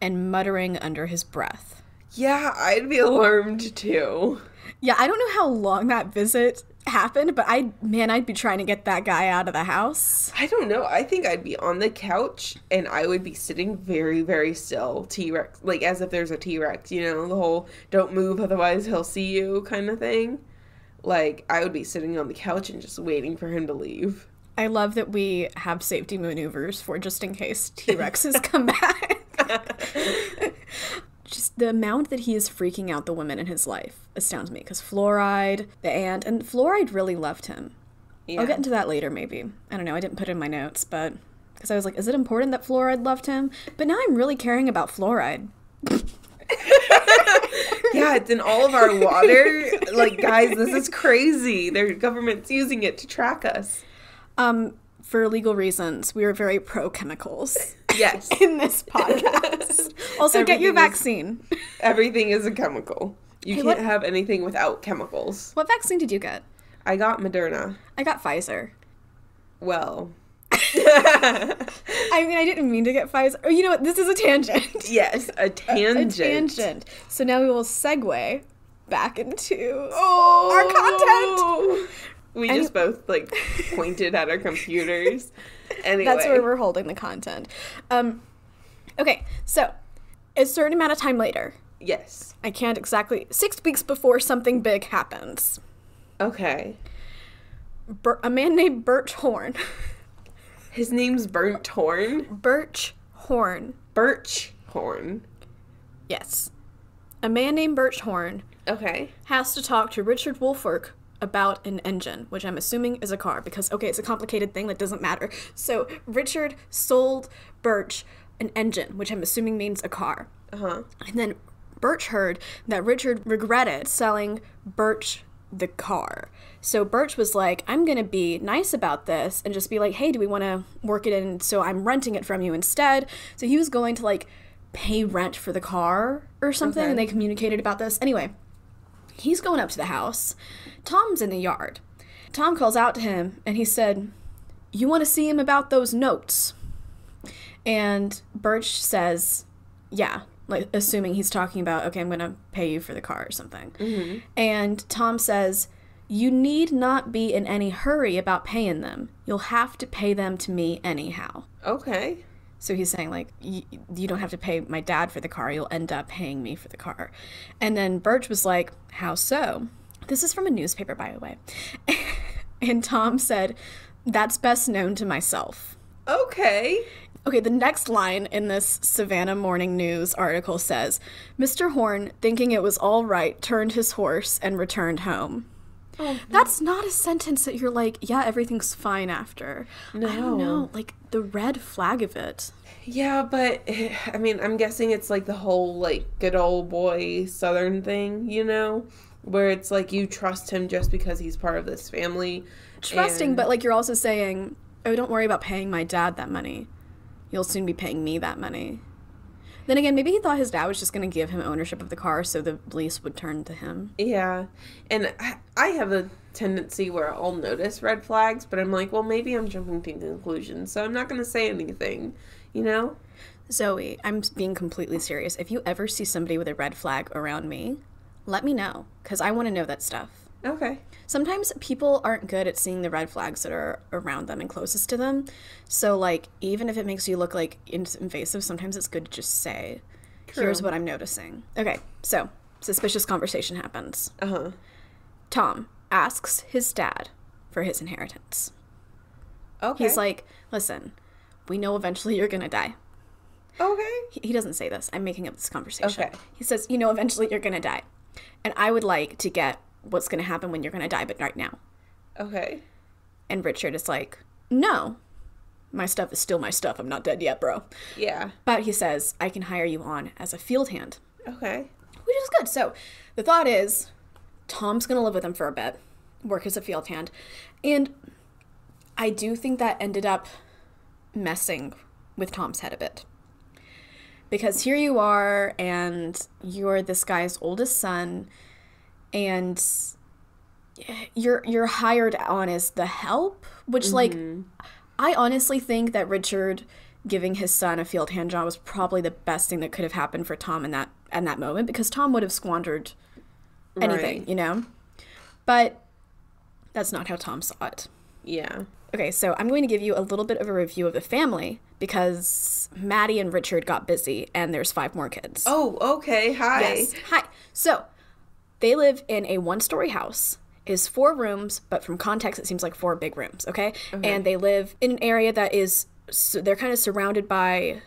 and muttering under his breath. Yeah, I'd be alarmed too. Yeah, I don't know how long that visit happened, but I man, I'd be trying to get that guy out of the house. I don't know. I think I'd be on the couch and I would be sitting very, very still, T Rex, like as if there's a T Rex, you know, the whole don't move, otherwise he'll see you kind of thing. Like, I would be sitting on the couch and just waiting for him to leave. I love that we have safety maneuvers for just in case T Rexes come back. just the amount that he is freaking out the women in his life astounds me because fluoride, the aunt, and fluoride really loved him. Yeah. I'll get into that later, maybe. I don't know. I didn't put it in my notes, but because I was like, is it important that fluoride loved him? But now I'm really caring about fluoride. yeah, it's in all of our water. like, guys, this is crazy. Their government's using it to track us. Um, for legal reasons, we are very pro chemicals Yes. in this podcast. also, get your Everything is- vaccine. Everything is a chemical. You Hey, can't what- have anything without chemicals. What vaccine did you get? I got Moderna. I got Pfizer. Well, I mean, I didn't mean to get Pfizer. Oh, you know what? This is a tangent. yes, a tangent. A tangent. tangent. So now we will segue back into Oh, our content. We And- just both like pointed at our computers. Anyway, That's where we're holding the content. Um, okay, so a certain amount of time later, yes. I can't exactly, six weeks before something big happens, Okay. Ber- a man named Birch Horn, His name's Burnt Horn. Birch Horn, Birch Horn. yes, a man named Birch Horn Okay. has to talk to Richard Wolfork about an engine, which I'm assuming is a car because okay, it's a complicated thing that doesn't matter. So Richard sold Birch an engine, which I'm assuming means a car. Uh huh. And then Birch heard that Richard regretted selling Birch the car. So Birch was like, I'm going to be nice about this and just be like, hey, do we want to work it in? So I'm renting it from you instead. So he was going to like pay rent for the car or something. Okay. And they communicated about this. Anyway, he's going up to the house. Tom's in the yard. Tom calls out to him and he said, You want to see him about those notes? And Birch says, Yeah, like assuming he's talking about, okay, I'm going to pay you for the car or something. Mm-hmm. And Tom says, You need not be in any hurry about paying them. You'll have to pay them to me anyhow. Okay. So he's saying, like, y- you don't have to pay my dad for the car. You'll end up paying me for the car. And then Birch was like, How so? This is from a newspaper, by the way. and Tom said, That's best known to myself. Okay. Okay, the next line in this Savannah Morning News article says Mr. Horn, thinking it was all right, turned his horse and returned home. Oh, That's not a sentence that you're like, yeah, everything's fine after. I don't No. know, like the red flag of it. Yeah, but I mean, I'm guessing it's like the whole like good old boy Southern thing, you know, where it's like you trust him just because he's part of this family. Trusting, and- but like you're also saying, oh, don't worry about paying my dad that money. You'll soon be paying me that money. Then again, maybe he thought his dad was just going to give him ownership of the car so the lease would turn to him. Yeah, and I- have a tendency where I'll notice red flags, but I'm like, well, maybe I'm jumping to conclusions, so I'm not going to say anything, you know? Zoey, I'm being completely serious. If you ever see somebody with a red flag around me, let me know because I want to know that stuff. Okay. Sometimes people aren't good at seeing the red flags that are around them and closest to them. So, like, even if it makes you look like invasive, sometimes it's good to just say, here's what I'm noticing. Okay, so suspicious conversation happens. Uh huh. Tom asks his dad for his inheritance. Okay. He's like, listen, we know eventually you're gonna die. okay. He, he doesn't say this. I'm making up this conversation. Okay. He says, you know, eventually you're gonna die. And I would like to get what's gonna happen when you're gonna die, but right now. Okay. And Richard is like, no, my stuff is still my stuff. I'm not dead yet, bro. Yeah. But he says, I can hire you on as a field hand, Okay. which is good. So the thought is, Tom's gonna live with him for a bit, work as a field hand. And I do think that ended up messing with Tom's head a bit. Because here you are, and you're this guy's oldest son, and you're you're hired on as the help, which like mm-hmm. I honestly think that Richard giving his son a field hand job was probably the best thing that could have happened for Tom in that in that moment because Tom would have squandered anything, Right. you know. But that's not how Tom saw it. Yeah. Okay, so I'm going to give you a little bit of a review of the family because Maddie and Richard got busy and there's five more kids. Oh, okay. Hi. Yes. Hi. So they live in a one story house. Is four rooms, but from context, it seems like four big rooms. Okay, and they live in an area that is so they're kind of surrounded by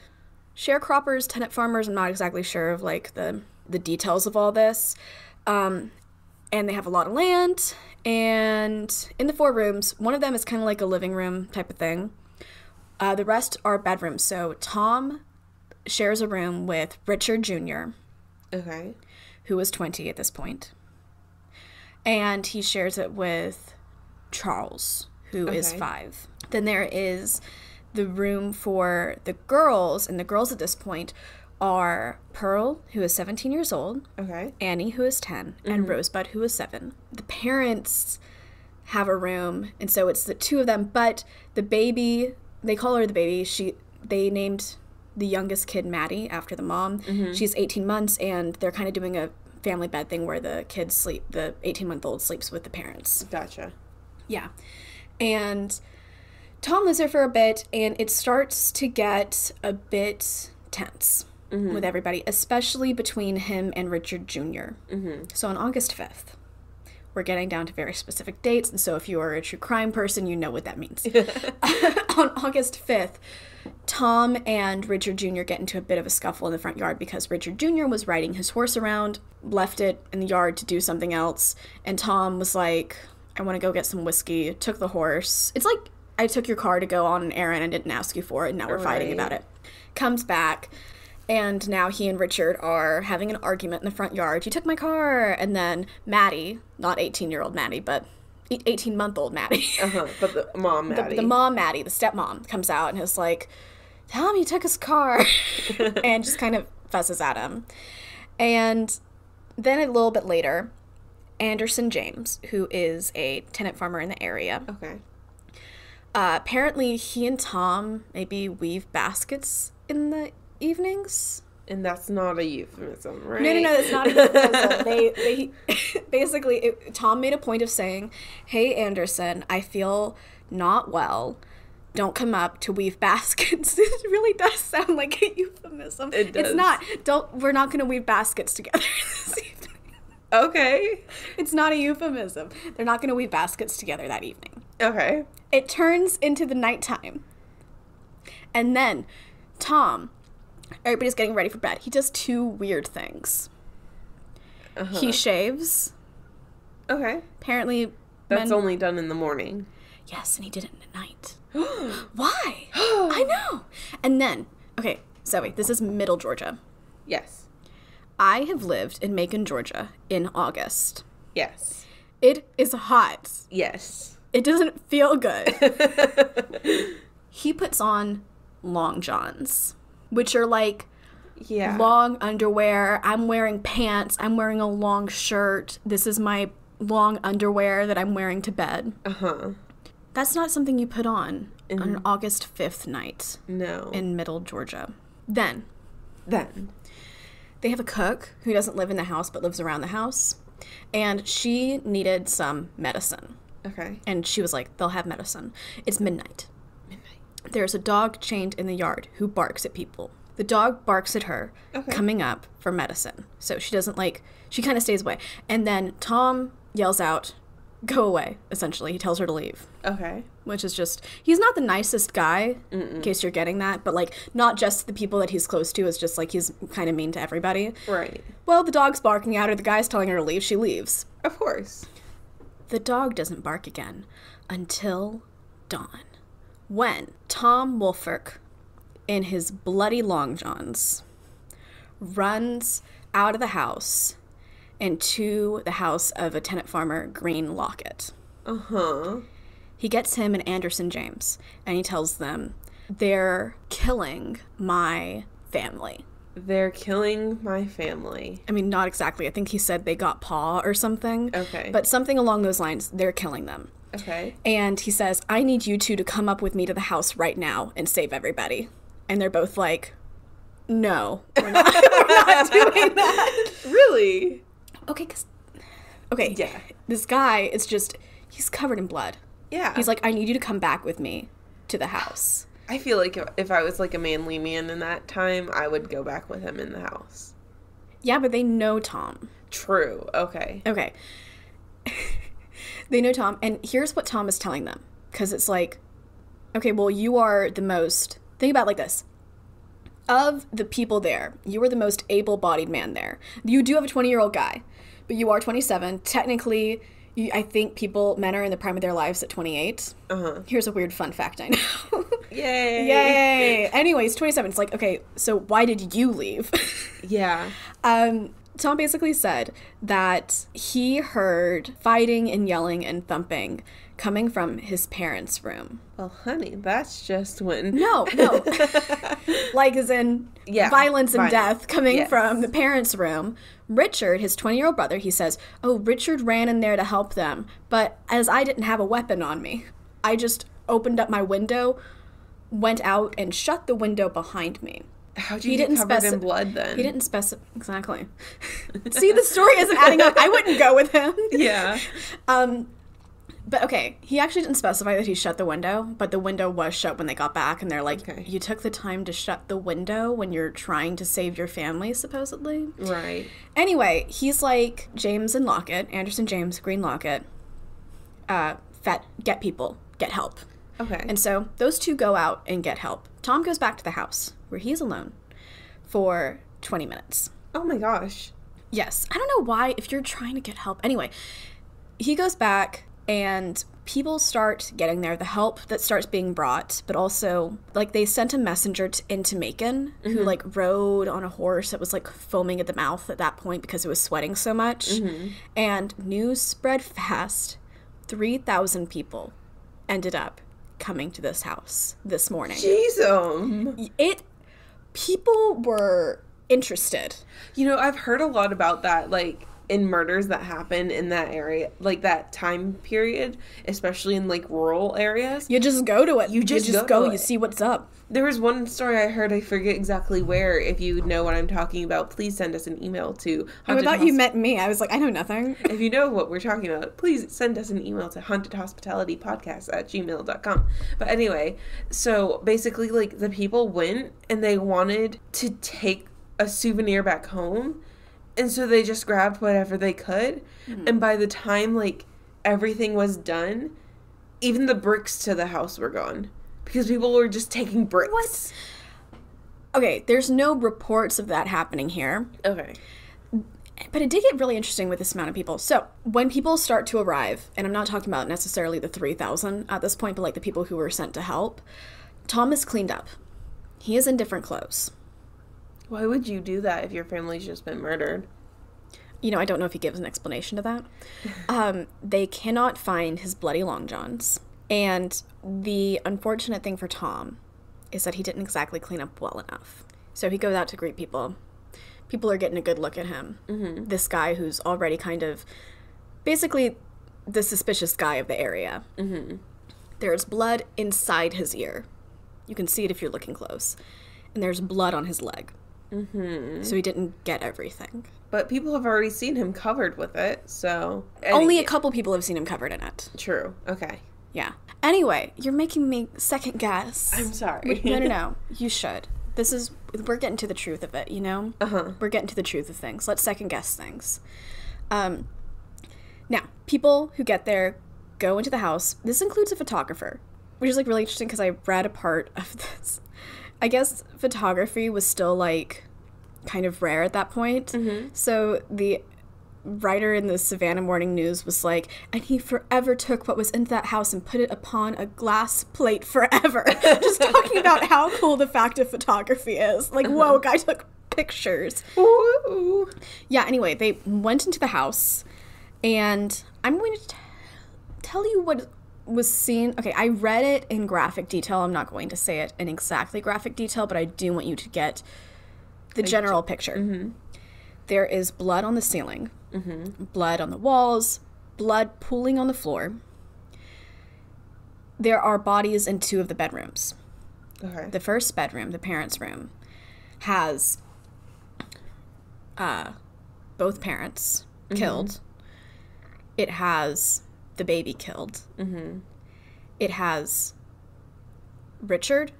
sharecroppers, tenant farmers. I'm not exactly sure of like the the details of all this, um, and they have a lot of land. And in the four rooms, one of them is kind of like a living room type of thing. Uh, the rest are bedrooms. So Tom shares a room with Richard Jr Okay. Who is 20 at this point. And he shares it with Charles, who is Okay. five. Then there is the room for the girls, and the girls at this point are Pearl, who is 17 years old, Okay. Annie, who is 10, and mm-hmm. Rosebud, who is 7. The parents have a room, and so it's the two of them, but the baby, they call her the baby. She they named the youngest kid Maddie after the mom. Mm-hmm. She's 18 months and they're kind of doing a family bed thing where the kids sleep, the 18-month-old sleeps with the parents. Gotcha. Yeah. And Tom lives there for a bit, and it starts to get a bit tense mm-hmm. with everybody, especially between him and Richard junior mm-hmm. So on August 5th, we're getting down to very specific dates, and so if you are a true crime person, you know what that means. on August 5th, Tom and Richard Jr. get into a bit of a scuffle in the front yard because Richard Jr. was riding his horse around, left it in the yard to do something else, and Tom was like, I want to go get some whiskey, took the horse. It's like I took your car to go on an errand and didn't ask you for it, and now we're fighting about it. Comes back, and now he and Richard are having an argument in the front yard. You took my car, and then Maddie, not 18 year old Maddie, but 18 month old Maddie. Uh-huh. But the mom, Maddie. the mom Maddie, the stepmom, comes out and is like, Tom, you took his car. and just kind of fusses at him. And then a little bit later, Anderson James, who is a tenant farmer in the area, Okay. uh, apparently he and Tom maybe weave baskets in the evenings. And that's not a euphemism, right? No, no, no, that's not a euphemism. they, they basically, it, Tom made a point of saying, "Hey, Anderson, I feel not well. Don't come up to weave baskets." it really does sound like a euphemism. It does. It's not. Don't. We're not going to weave baskets together. Okay. It's not a euphemism. They're not going to weave baskets together that evening. Okay. It turns into the nighttime. And then Tom, everybody's getting ready for bed. He does two weird things. Uh-huh. He shaves. Okay. Apparently, That's men- only done in the morning. Yes, and he did it at night. Why? I know. And then, okay, Zoey, this is Middle Georgia. yes. I have lived in Macon, Georgia, in August. Yes. It is hot. Yes. It doesn't feel good. he puts on long johns, which are like Yeah. long underwear. I'm wearing pants. I'm wearing a long shirt. This is my long underwear that I'm wearing to bed. Uh-huh. That's not something you put on on an August 5th night No. in middle Georgia. Then then. they have a cook who doesn't live in the house but lives around the house. And she needed some medicine. Okay. And she was like, they'll have medicine. It's midnight. Midnight. There's a dog chained in the yard who barks at people. The dog barks at her, Okay. coming up for medicine. So she doesn't like, she kind of stays away. And then Tom yells out, go away, essentially. He tells her to leave, Okay. which is just, he's not the nicest guy, in case you're getting that, but like, not just the people that he's close to, is just like he's kind of mean to everybody. Right. Well, the dog's barking at her, the guy's telling her to leave, she leaves. Of course. The dog doesn't bark again until dawn. When Tom Wolfirk, in his bloody long johns, runs out of the house and to the house of a tenant farmer, Green Lockett. Uh-huh. He gets him and Anderson James, and he tells them, They're killing my family. They're killing my family. I mean, not exactly. I think he said they got paw or something. Okay. But something along those lines, they're killing them. Okay. And he says, I need you two to come up with me to the house right now and save everybody. And they're both like, no, we're not, we're not doing that. Really? Okay, because, okay, Yeah. this guy is just, he's covered in blood. Yeah. He's like, I need you to come back with me to the house. I feel like if, if I was like a manly man in that time, I would go back with him in the house. Yeah, but they know Tom. True. Okay. Okay. they know Tom, and here's what Tom is telling them. Because it's like, okay, well, you are the most. Think about it like this. Of the people there, you are the most able bodied man there. You do have a 20 year old guy, but you are 27. Technically, you, I think people, men are in the prime of their lives at 28. Uh huh. Here's a weird fun fact I know. Yay. Yay! Anyways, 27. It's like, okay, so why did you leave? Yeah. Um, Tom basically said that he heard fighting and yelling and thumping coming from his parents' room. Well, honey, that's just when. No, no. like, as in Yeah, violence and violence. death coming Yes. from the parents' room. Richard, his 20 year old brother, he says, Oh, Richard ran in there to help them, but as I didn't have a weapon on me, I just opened up my window, went out, and shut the window behind me. How'd you He didn't covered speci- in blood then? He didn't specify exactly. See, the story isn't adding up. I wouldn't go with him. Yeah. Um, but okay, he actually didn't specify that he shut the window, but the window was shut when they got back, and they're like, Okay. "You took the time to shut the window when you're trying to save your family, supposedly." Right. Anyway, he's like James and Lockett, Anderson James, Green Lockett. Uh, fet, get people, get help. Okay. And so those two go out and get help. Tom goes back to the house where he's alone for 20 minutes. oh my gosh. Yes. I don't know why, if you're trying to get help. Anyway, he goes back and people start getting there. The help that starts being brought, but also, like, they sent a messenger t- into Macon who, like, rode on a horse that was, like, foaming at the mouth at that point because it was sweating so much. And news spread fast. 3,000 people ended up coming to this house this morning. Jeez, um. It, people were interested. You know, I've heard a lot about that, like in murders that happen in that area, like that time period, especially in like rural areas. You just go to it. You just just, go go. you see what's up. There was one story I heard, I forget exactly where. If you know what I'm talking about, please send us an email to oh, I Haunted thought you Hosp- meant me. I was like, I know nothing. if you know what we're talking about, please send us an email to hauntedhospitalitypodcast at gmail.com. But anyway, so basically, like, the people went and they wanted to take a souvenir back home. And so they just grabbed whatever they could. Mm-hmm. And by the time, like, everything was done, even the bricks to the house were gone. Because people were just taking bricks. What? Okay, there's no reports of that happening here, Okay. but it did get really interesting with this amount of people. So, when people start to arrive, and I'm not talking about necessarily the 3,000 at this point, but like the people who were sent to help, Tom is cleaned up. He is in different clothes. Why would you do that if your family's just been murdered? You know, I don't know if he gives an explanation to that. Um, they cannot find his bloody long johns. And the unfortunate thing for Tom is that he didn't exactly clean up well enough. So he goes out to greet people. People are getting a good look at him. Mm-hmm. This guy who's already kind of basically the suspicious guy of the area. Mm-hmm. There's blood inside his ear. You can see it if you're looking close. And there's blood on his leg. Mm-hmm. So he didn't get everything. But people have already seen him covered with it, so. Only a couple people have seen him covered in it. True. Okay. Yeah. Anyway, you're making me second guess. I'm sorry. No, no, no. You should. This is we're getting to the truth of it. You know. Uh huh. We're getting to the truth of things. Let's second guess things. Um. Now, people who get there go into the house. This includes a photographer, which is like really interesting because I read a part of this. I guess photography was still like kind of rare at that point. Mm-hmm. So the writer in the Savannah Morning News was like, and he forever took what was in that house and put it upon a glass plate forever. Just talking about how cool the fact of photography is. Like, uh-huh. whoa, guy took pictures. Ooh. Yeah, anyway, they went into the house, and I'm going to t- tell you what was seen. Okay, I read it in graphic detail. I'm not going to say it in exactly graphic detail, but I do want you to get the general picture. Mm-hmm. There is blood on the ceiling, mm-hmm. blood on the walls, blood pooling on the floor. There are bodies in two of the bedrooms. Okay. The first bedroom, the parents' room, has uh, both parents mm-hmm. killed. It has the baby killed. Mm-hmm. It has Richard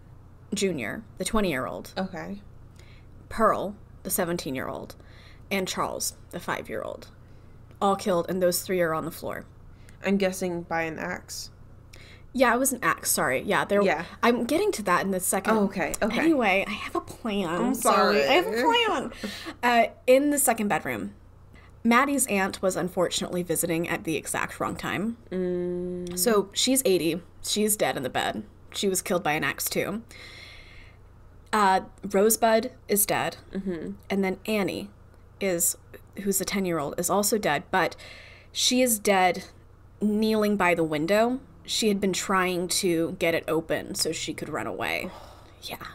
Jr., the 20 year old, Okay. Pearl, the 17 year old, and Charles, the 5 year old. All killed, and those three are on the floor. I'm guessing by an axe. Yeah, it was an axe. Sorry. Yeah, there. Yeah. I'm getting to that in the second. Oh, okay, okay. Anyway, I have a plan. I'm sorry. I have a plan. uh, in the second bedroom, Maddie's aunt was unfortunately visiting at the exact wrong time. Mm. So she's 80. She's dead in the bed. She was killed by an axe too. Uh, Rosebud is dead, mm-hmm. and then Annie is, who's a 10 year old, is also dead, but she is dead kneeling by the window. She had been trying to get it open so she could run away. Yeah,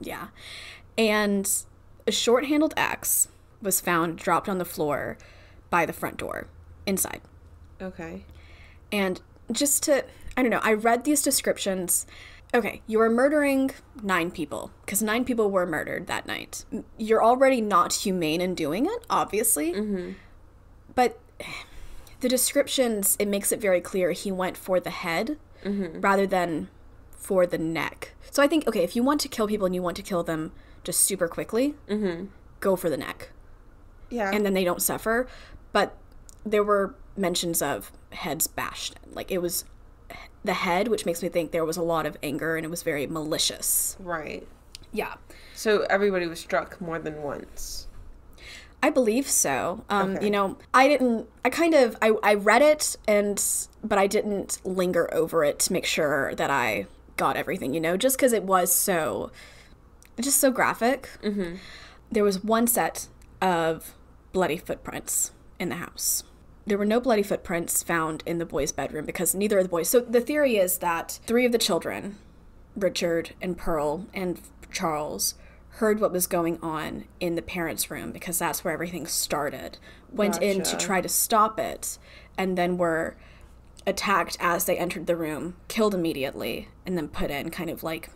yeah. And a short handled axe was found dropped on the floor by the front door inside. Okay. And just to, I don't know, I read these descriptions. Okay, you are murdering nine people because nine people were murdered that night. You're already not humane in doing it, obviously. Mm-hmm. But the descriptions, it makes it very clear he went for the head mm-hmm. rather than for the neck. So I think, okay, if you want to kill people and you want to kill them just super quickly, mm-hmm. go for the neck Yeah. and then they don't suffer. But there were mentions of heads bashed. in. Like it was the head, which makes me think there was a lot of anger and it was very malicious. right. Yeah. So everybody was struck more than once. I believe so. Um, Okay. You know, I didn't. I kind of. I, I read it and, but I didn't linger over it to make sure that I got everything. You know, just because it was so, just so graphic. Mm-hmm. There was one set of bloody footprints in the house. There were no bloody footprints found in the boys' bedroom because neither of the boys. So the theory is that three of the children, Richard and Pearl and Charles, heard what was going on in the parents' room because that's where everything started. Went in to try to stop it, and then were attacked as they entered the room, killed immediately, and then put in kind of like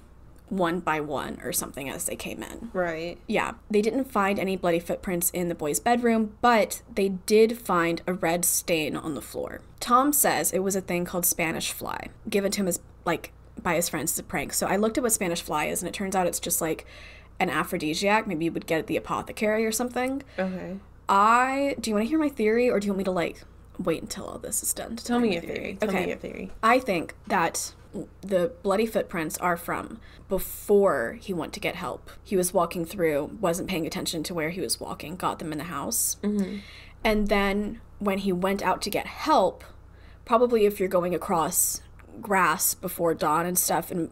one by one or something as they came in. Right. Yeah, they didn't find any bloody footprints in the boys' bedroom, but they did find a red stain on the floor. Tom says it was a thing called Spanish fly, given to him as like by his friends as a prank. So I looked at what Spanish fly is, and it turns out it's just like an aphrodisiac. Maybe you would get at the apothecary or something. Okay. I do you want to hear my theory, or do you want me to like wait until all this is done? To Tell me your theory. Tell okay. me your theory. I think that the bloody footprints are from before he went to get help. He was walking through, wasn't paying attention to where he was walking, got them in the house. Mm-hmm. And then when he went out to get help, probably if you're going across grass before dawn and stuff and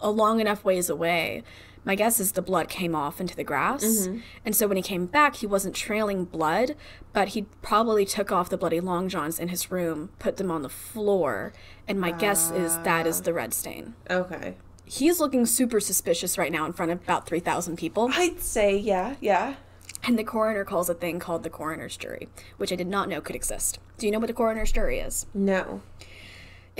a long enough ways away, my guess is the blood came off into the grass. Mm-hmm. And so when he came back, he wasn't trailing blood, but he probably took off the bloody long johns in his room, put them on the floor, and my guess is that is the red stain. Okay. He's looking super suspicious right now in front of about 3,000 people. I'd say yeah, yeah. And the coroner calls a thing called the coroner's jury, which I did not know could exist. Do you know what the coroner's jury is? No.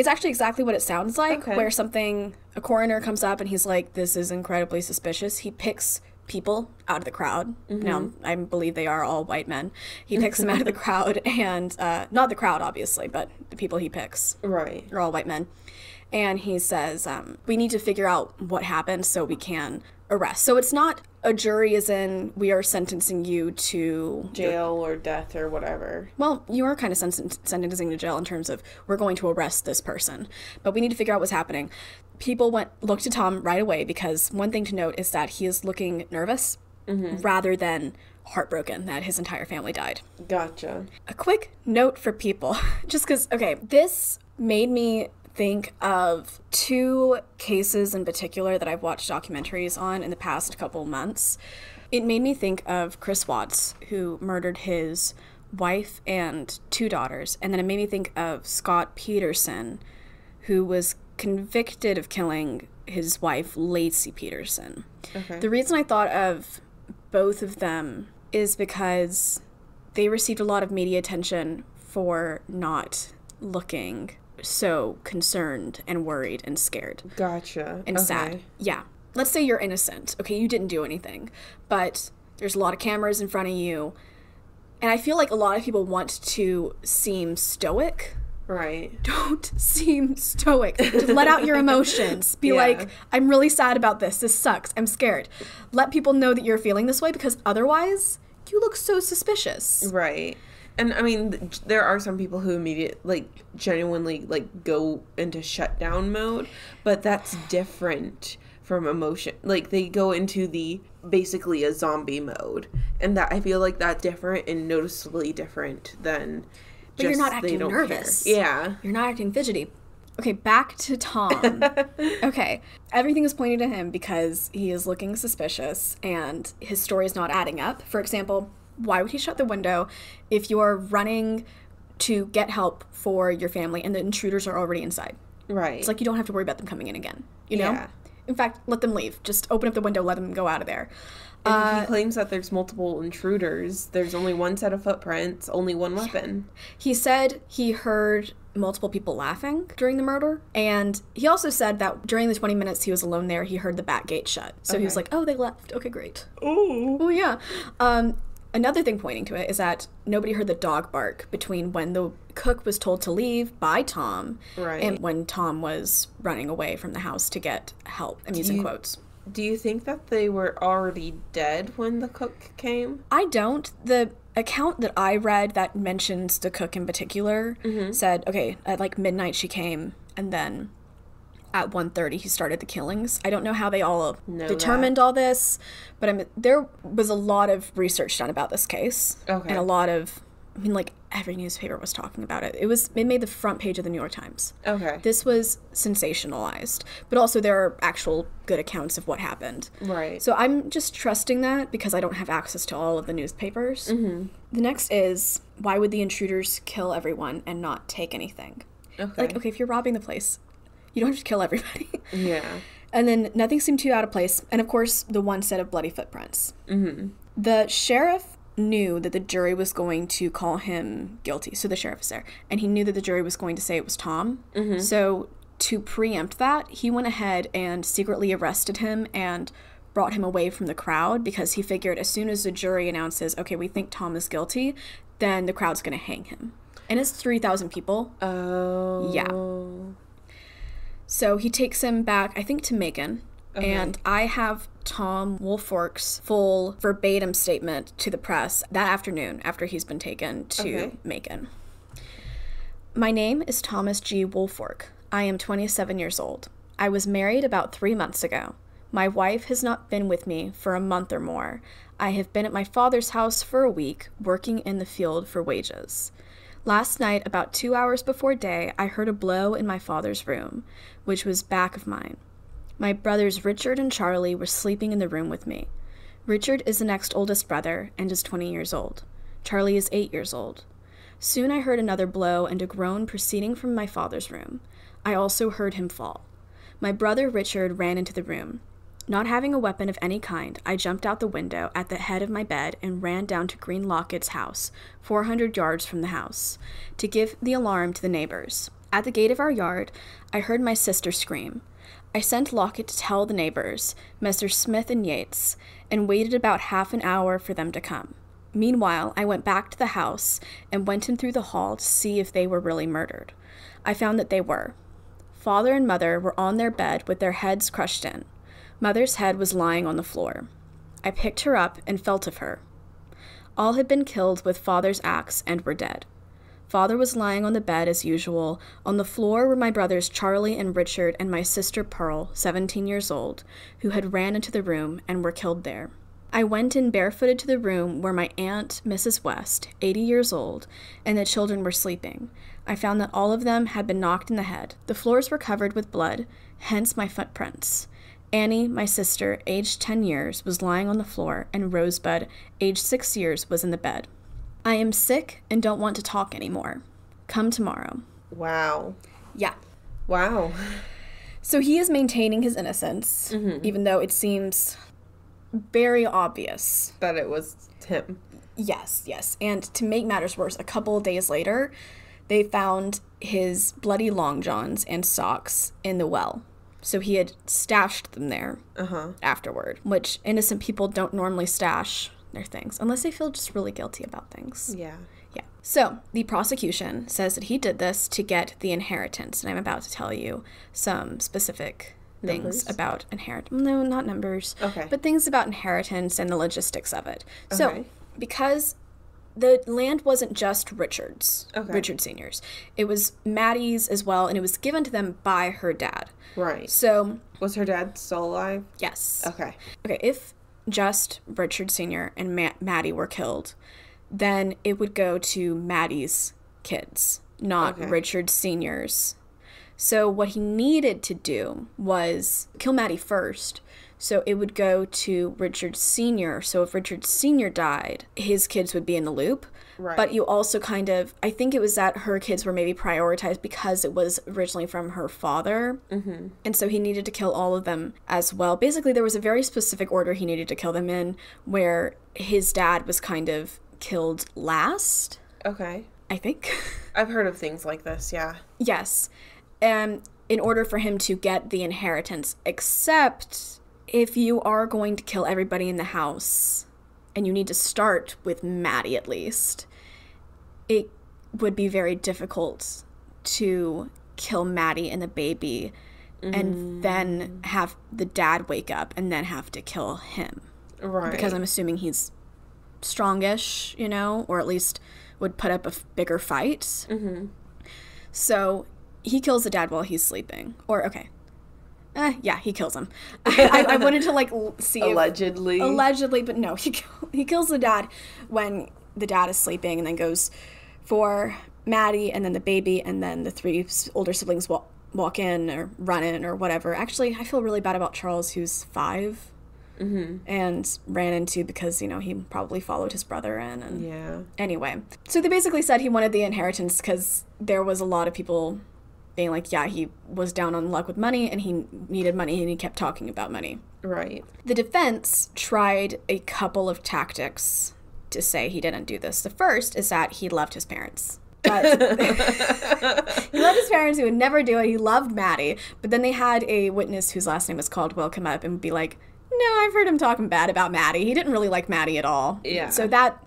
It's actually exactly what it sounds like, Okay. where something, a coroner comes up and he's like, this is incredibly suspicious. He picks people out of the crowd. Now, I believe they are all white men. He picks them out of the crowd, and uh, not the crowd, obviously, but the people he picks Right. are all white men. And he says, um, we need to figure out what happened so we can arrest. So it's not a jury as in we are sentencing you to Jail or death or whatever. well, you are kind of sen- sentencing to jail in terms of we're going to arrest this person, but we need to figure out what's happening. People went looked to Tom right away because one thing to note is that he is looking nervous rather than heartbroken that his entire family died. Gotcha. A quick note for people, just because okay, this made me think of two cases in particular that I've watched documentaries on in the past couple months. It made me think of Chris Watts, who murdered his wife and two daughters, and then it made me think of Scott Peterson, who was convicted of killing his wife, Laci Peterson. Okay. The reason I thought of both of them is because they received a lot of media attention for not looking so concerned and worried and scared Gotcha. and sad. Yeah. Let's say you're innocent. Okay, you didn't do anything, but there's a lot of cameras in front of you. And I feel like a lot of people want to seem stoic. Right. Don't seem stoic. Let out your emotions. Be Yeah. like, I'm really sad about this. This sucks. I'm scared. Let people know that you're feeling this way because otherwise, you look so suspicious. Right. And I mean, there are some people who immediately, like, genuinely, like, go into shutdown mode, but that's different from emotion. Like, they go into the basically a zombie mode, and that I feel like that's different and noticeably different than. But you're just not they acting don't care. nervous. Yeah. You're not acting fidgety. Okay, back to Tom. okay, everything is pointing to him because he is looking suspicious and his story is not adding up. For example, why would he shut the window if you're running to get help for your family and the intruders are already inside? Right. It's like you don't have to worry about them coming in again. You know? Yeah. In fact, let them leave. Just open up the window, let them go out of there. And uh, he claims that there's multiple intruders. There's only one set of footprints, only one weapon. He said he heard multiple people laughing during the murder. And he also said that during the 20 minutes he was alone there, he heard the back gate shut. So he was like, oh, they left. Okay, great. Oh. Oh, yeah. Um, another thing pointing to it is that nobody heard the dog bark between when the cook was told to leave by Tom Right. and when Tom was running away from the house to get help. I'm using you- quotes. Do you think that they were already dead when the cook came? I don't. The account that I read that mentions the cook in particular Mm-hmm. said, okay, at like midnight she came, and then at 1.30 he started the killings. I don't know how they all Know determined all this, but I mean, there was a lot of research done about this case. Okay. And a lot of, I mean, like every newspaper was talking about it. It was, it made the front page of the New York Times. Okay. This was sensationalized, but also there are actual good accounts of what happened. right. So I'm just trusting that because I don't have access to all of the newspapers. Mm-hmm. The next is why would the intruders kill everyone and not take anything? okay. Like, okay, if you're robbing the place, you don't have to kill everybody. Yeah. and then nothing seemed too out of place. And of course, the one set of bloody footprints. Mm-hmm. The sheriff knew that the jury was going to call him guilty. So the sheriff is there. And he knew that the jury was going to say it was Tom. So to preempt that, he went ahead and secretly arrested him and brought him away from the crowd because he figured as soon as the jury announces, okay, we think Tom is guilty, then the crowd's going to hang him. And it's 3,000 people. Oh. Yeah. So he takes him back, I think, to Macon. And I have Tom Woolfolk's full verbatim statement to the press that afternoon after he's been taken to Okay. Macon. My name is Thomas G. Wolfork. I am 27 years old. I was married about three months ago. My wife has not been with me for a month or more. I have been at my father's house for a week, working in the field for wages. Last night, about two hours before day, I heard a blow in my father's room, which was back of mine. My brothers Richard and Charlie were sleeping in the room with me. Richard is the next oldest brother and is 20 years old. Charlie is 8 years old. Soon I heard another blow and a groan proceeding from my father's room. I also heard him fall. My brother Richard ran into the room. Not having a weapon of any kind, I jumped out the window at the head of my bed and ran down to Green Lockett's house, 400 yards from the house, to give the alarm to the neighbors. At the gate of our yard, I heard my sister scream. I sent Lockett to tell the neighbors, Messrs. Smith and Yates, and waited about half an hour for them to come. Meanwhile, I went back to the house and went in through the hall to see if they were really murdered. I found that they were. Father and mother were on their bed with their heads crushed in. Mother's head was lying on the floor. I picked her up and felt of her. All had been killed with father's axe and were dead. Father was lying on the bed as usual. On the floor were my brothers Charlie and Richard and my sister Pearl, 17 years old, who had ran into the room and were killed there. I went in barefooted to the room where my aunt, Mrs. West, 80 years old, and the children were sleeping. I found that all of them had been knocked in the head. The floors were covered with blood, hence my footprints. Annie, my sister, aged 10 years, was lying on the floor, and Rosebud, aged 6 years, was in the bed. I am sick and don't want to talk anymore. Come tomorrow. Wow. Yeah. Wow. So he is maintaining his innocence, mm-hmm. even though it seems very obvious. That it was him. Yes, yes. And to make matters worse, a couple of days later, they found his bloody long johns and socks in the well. So he had stashed them there Uh-huh. afterward, which innocent people don't normally stash their things unless they feel just really guilty about things. Yeah. Yeah. So the prosecution says that he did this to get the inheritance, and I'm about to tell you some specific things Numbers? about inheritance. No, not numbers. Okay. But things about inheritance and the logistics of it. So because the land wasn't just Richard's, Okay. Richard Senior's, it was Maddie's as well, and it was given to them by her dad. Right. So Was her dad still alive? yes. Okay. Okay, if just Richard Sr. and Ma- Maddie were killed, then it would go to Maddie's kids, not Okay. Richard Sr.'s. So what he needed to do was kill Maddie first. So it would go to Richard Sr. So if Richard Sr. died, his kids would be in the loop. Right. But you also kind of, I think it was that her kids were maybe prioritized because it was originally from her father. Mm-hmm. And so he needed to kill all of them as well. Basically, there was a very specific order he needed to kill them in where his dad was kind of killed last, Okay. I think. I've heard of things like this, yeah. yes. And in order for him to get the inheritance, except if you are going to kill everybody in the house and you need to start with Maddie at least, it would be very difficult to kill Maddie and the baby and then have the dad wake up and then have to kill him. Right. Because I'm assuming he's strongish, you know, or at least would put up a f- bigger fight. Mm-hmm. So he kills the dad while he's sleeping. Or, okay. Eh, yeah, he kills him. I, I wanted to, like, see if- allegedly. allegedly, but no, he he kills the dad when the dad is sleeping, and then goes for Maddie, and then the baby, and then the three older siblings walk walk in or run in or whatever. Actually, I feel really bad about Charles, who's 5 and ran into because you know he probably followed his brother in, and yeah. anyway. So they basically said he wanted the inheritance because there was a lot of people being like, yeah, he was down on luck with money, and he needed money, and he kept talking about money. Right. The defense tried a couple of tactics to say he didn't do this. The first is that he loved his parents. But he loved his parents. He would never do it. He loved Maddie. But then they had a witness whose last name was Caldwell come up and be like, "No, I've heard him talking bad about Maddie. He didn't really like Maddie at all." Yeah. So that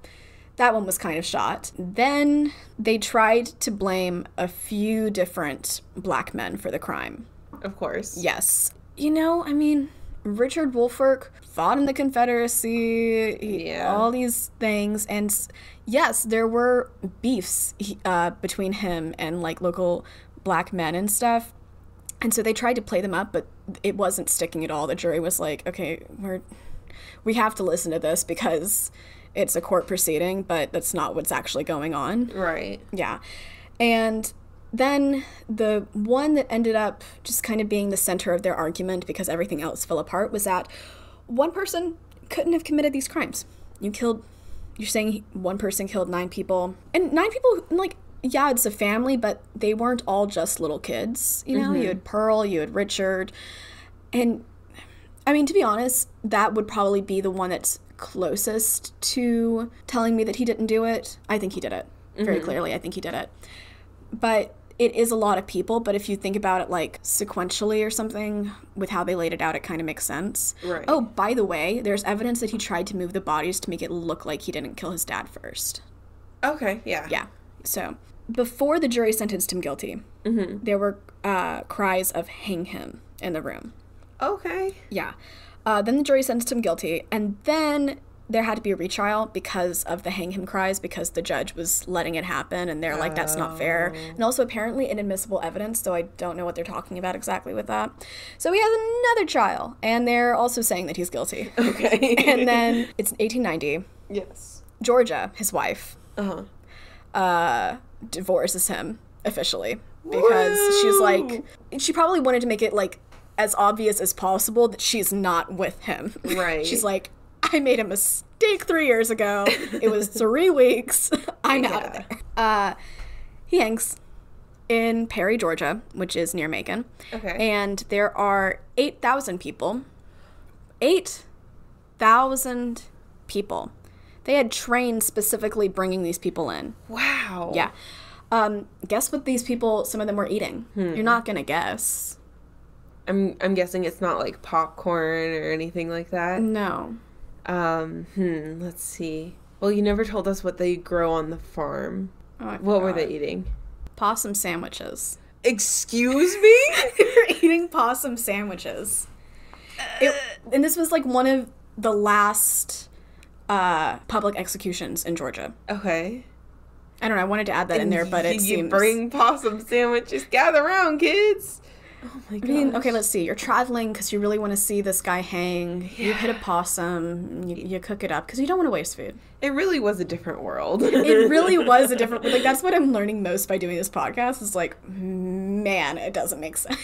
that one was kind of shot. Then they tried to blame a few different black men for the crime. Of course. Yes. You know, I mean, Richard Woolfolk fought in the Confederacy, he- Yeah. all these things. And yes, there were beefs uh, between him and like local black men and stuff. And so they tried to play them up, but it wasn't sticking at all. The jury was like, okay, we're, we have to listen to this because it's a court proceeding, but that's not what's actually going on. Right. Yeah. And then the one that ended up just kind of being the center of their argument because everything else fell apart was that one person couldn't have committed these crimes. You killed, you're saying one person killed nine people. And nine people, like, yeah, it's a family, but they weren't all just little kids. You know, you mm-hmm. had Pearl, you had Richard. And I mean, to be honest, that would probably be the one that's closest to telling me that he didn't do it. I think he did it. Very clearly, I think he did it. But it is a lot of people, but if you think about it like sequentially or something with how they laid it out, it kind of makes sense. Right. Oh, by the way, there's evidence that he tried to move the bodies to make it look like he didn't kill his dad first. Okay. Yeah. Yeah. So before the jury sentenced him guilty, there were uh, cries of hang him in the room. Okay. Yeah. Uh, then the jury sentenced him guilty, and then there had to be a retrial because of the hang him cries, because the judge was letting it happen, and they're like, that's not fair. And also, apparently, inadmissible evidence, though I don't know what they're talking about exactly with that. So he has another trial, and they're also saying that he's guilty. Okay. and then it's 1890. yes. Georgia, his wife, Uh huh. uh, divorces him officially because she's like, she probably wanted to make it like as obvious as possible that she's not with him. Right. she's like, I made a mistake three years ago. It was three weeks. I'm out of there. Uh, he hangs in Perry, Georgia, which is near Macon. Okay. And there are 8,000 people. 8,000 thousand people. They had trained specifically bringing these people in. Wow. Yeah. Um, guess what these people, some of them were eating? You're not going to guess. I'm I'm guessing it's not like popcorn or anything like that. No. Um, hmm, let's see. Well, you never told us what they grow on the farm. Oh, What were they eating? Possum sandwiches. Excuse me? were eating possum sandwiches. It, and this was like one of the last uh, public executions in Georgia. okay. I don't know. I wanted to add that in there, but it you seems. bring possum sandwiches. Gather around, kids. Oh my I mean, okay, let's see. You're traveling because you really want to see this guy hang. You hit a possum. You, you cook it up because you don't want to waste food. It really was a different world. It really was a different. Like that's what I'm learning most by doing this podcast. Is like, man, it doesn't make sense.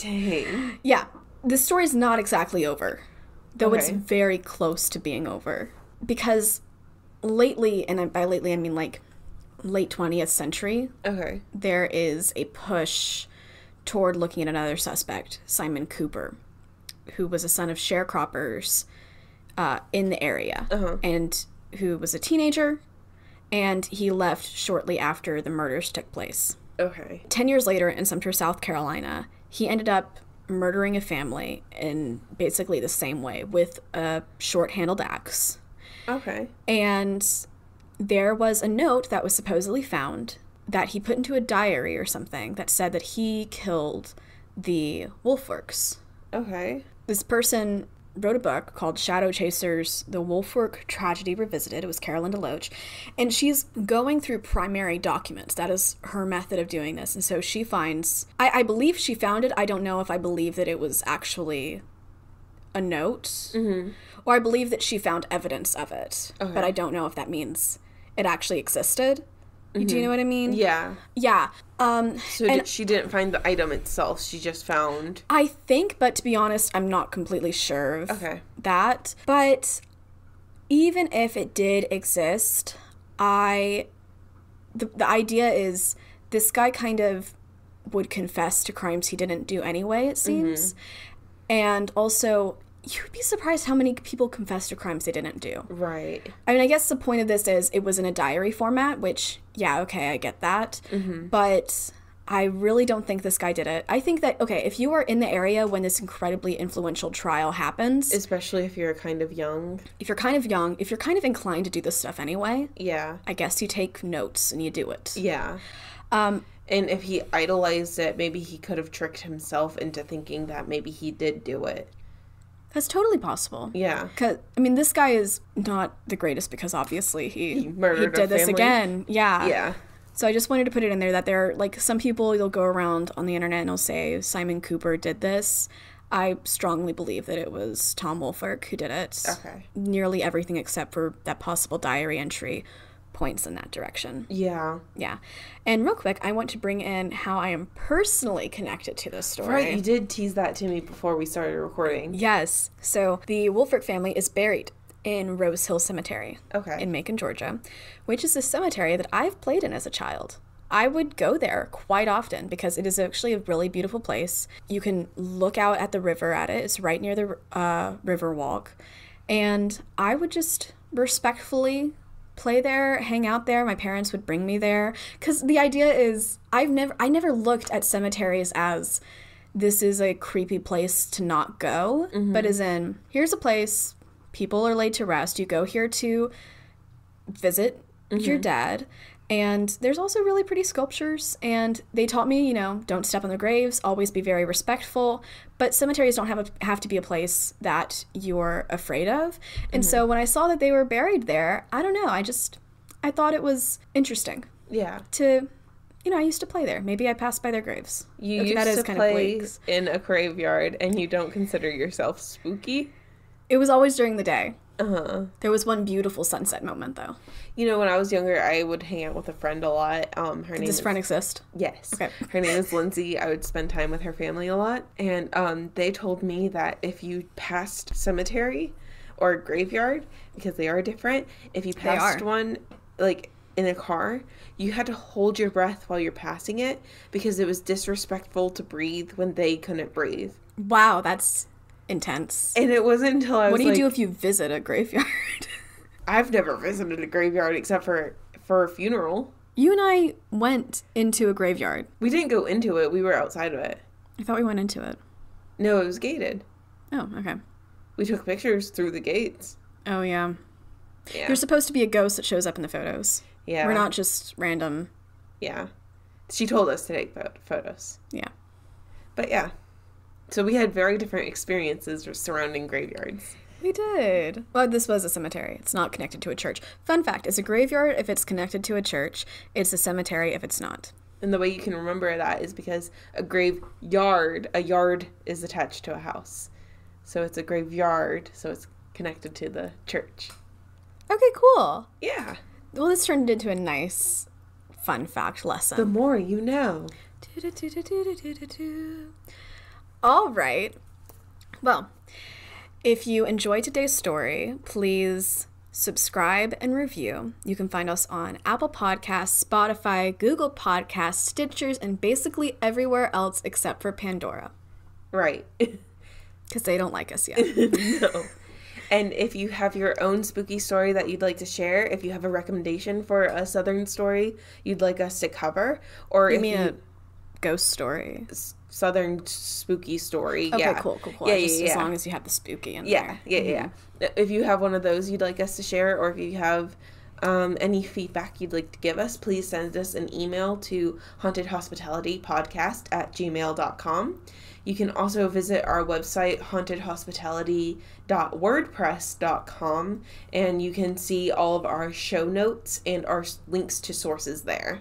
Dang. yeah, the story's not exactly over, though it's very close to being over because lately, and by lately I mean like late 20th century, Okay. there is a push toward looking at another suspect, Simon Cooper, who was a son of sharecroppers uh, in the area Uh-huh. and who was a teenager, and he left shortly after the murders took place. Okay. 10 years later in Sumter, South Carolina, he ended up murdering a family in basically the same way with a short handled axe. Okay. And there was a note that was supposedly found that he put into a diary or something that said that he killed the Woolfolks. Okay. This person wrote a book called Shadow Chasers The Woolfolk Tragedy Revisited. It was Carolyn DeLoach. And she's going through primary documents. That is her method of doing this. And so she finds, I, I believe she found it. I don't know if I believe that it was actually a note, mm-hmm. or I believe that she found evidence of it. But I don't know if that means it actually existed. Do you know what I mean? Yeah. Yeah. Um, So did, she didn't find the item itself. She just found. I think, but to be honest, I'm not completely sure of Okay. that. But even if it did exist, I the the idea is this guy kind of would confess to crimes he didn't do anyway, it seems. And also you'd be surprised how many people confess to crimes they didn't do. Right. I mean, I guess the point of this is it was in a diary format, which, yeah, okay, I get that. But I really don't think this guy did it. I think that, okay, if you are in the area when this incredibly influential trial happens, Especially if you're kind of young. if you're kind of young, if you're kind of inclined to do this stuff anyway, Yeah. I guess you take notes and you do it. Yeah. Um, And if he idolized it, maybe he could have tricked himself into thinking that maybe he did do it. That's totally possible. Yeah. Cause I mean, this guy is not the greatest because obviously he he, a did this family. again. Yeah. Yeah. So I just wanted to put it in there that there are like some people you'll go around on the internet and they'll say Simon Cooper did this. I strongly believe that it was Tom Woolfolk who did it. Okay. Nearly everything except for that possible diary entry points in that direction. Yeah. Yeah. And real quick, I want to bring in how I am personally connected to this story. Right. You did tease that to me before we started recording. Yes. So the Woolfolk family is buried in Rose Hill Cemetery Okay. in Macon, Georgia, which is a cemetery that I've played in as a child. I would go there quite often because it is actually a really beautiful place. You can look out at the river at it. It's right near the uh, river walk. And I would just respectfully play there, hang out there. My parents would bring me there cuz the idea is I've never I never looked at cemeteries as this is a creepy place to not go, mm-hmm. but as in here's a place people are laid to rest. You go here to visit your mm-hmm. dad. And there's also really pretty sculptures. And they taught me, you know, don't step on the graves, always be very respectful. But cemeteries don't have, a, have to be a place that you're afraid of. And so when I saw that they were buried there, I don't know, I just, I thought it was interesting Yeah. to, you know, I used to play there. Maybe I passed by their graves. You Okay, used that is to kind of play bleak. in a graveyard and you don't consider yourself spooky? It was always during the day. Uh-huh. There was one beautiful sunset moment, though. You know, when I was younger, I would hang out with a friend a lot. Um, her name Does is friend exist? Yes. Okay. Her name is Lindsay. I would spend time with her family a lot. And um, they told me that if you passed cemetery or graveyard, because they are different, if you passed one, like in a car, you had to hold your breath while you're passing it because it was disrespectful to breathe when they couldn't breathe. Wow, that's intense. And it wasn't until I was What do you like, do if you visit a graveyard? I've never visited a graveyard except for for a funeral. you and I went into a graveyard. We didn't go into it. We were outside of it. I thought we went into it. No, it was gated. Oh, okay. We took pictures through the gates. Oh yeah. Yeah. You're supposed to be a ghost that shows up in the photos. yeah. We're not just random. Yeah. She told us to take photos. Yeah. But yeah. So we had very different experiences surrounding graveyards. We did. Well, this was a cemetery. It's not connected to a church. Fun fact it's a graveyard if it's connected to a church, it's a cemetery if it's not. And the way you can remember that is because a graveyard, a yard is attached to a house. So it's a graveyard, so it's connected to the church. Okay, cool. Yeah. Well, this turned into a nice fun fact lesson. The more you know. All right. Well, if you enjoyed today's story, please subscribe and review. You can find us on Apple Podcasts, Spotify, Google Podcasts, Stitchers, and basically everywhere else except for Pandora Right. because they don't like us yet. no. And if you have your own spooky story that you'd like to share, if you have a recommendation for a southern story you'd like us to cover, or Give if me you a ghost story. s- southern spooky story, Okay, yeah, cool, cool, cool. Yeah, Just yeah, As long as you have the spooky in Yeah, there. yeah, yeah. yeah. If you have one of those you'd like us to share, or if you have um, any feedback you'd like to give us, please send us an email to hauntedhospitalitypodcast at gmail.com. You can also visit our website, hauntedhospitality.wordpress.com, and you can see all of our show notes and our links to sources there.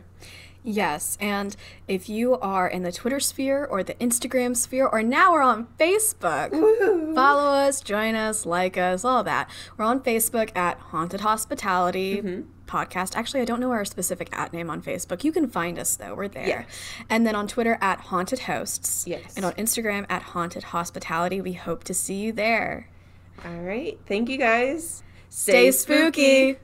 Yes, and if you are in the Twitter sphere or the Instagram sphere, or now we're on Facebook, follow us, join us, like us, all that. We're on Facebook at Haunted Hospitality mm-hmm. Podcast. Actually, I don't know our specific at name on Facebook. You can find us though; we're there. Yes. And then on Twitter at Haunted Hosts. Yes. And on Instagram at Haunted Hospitality. We hope to see you there. All right. Thank you guys. Stay spooky.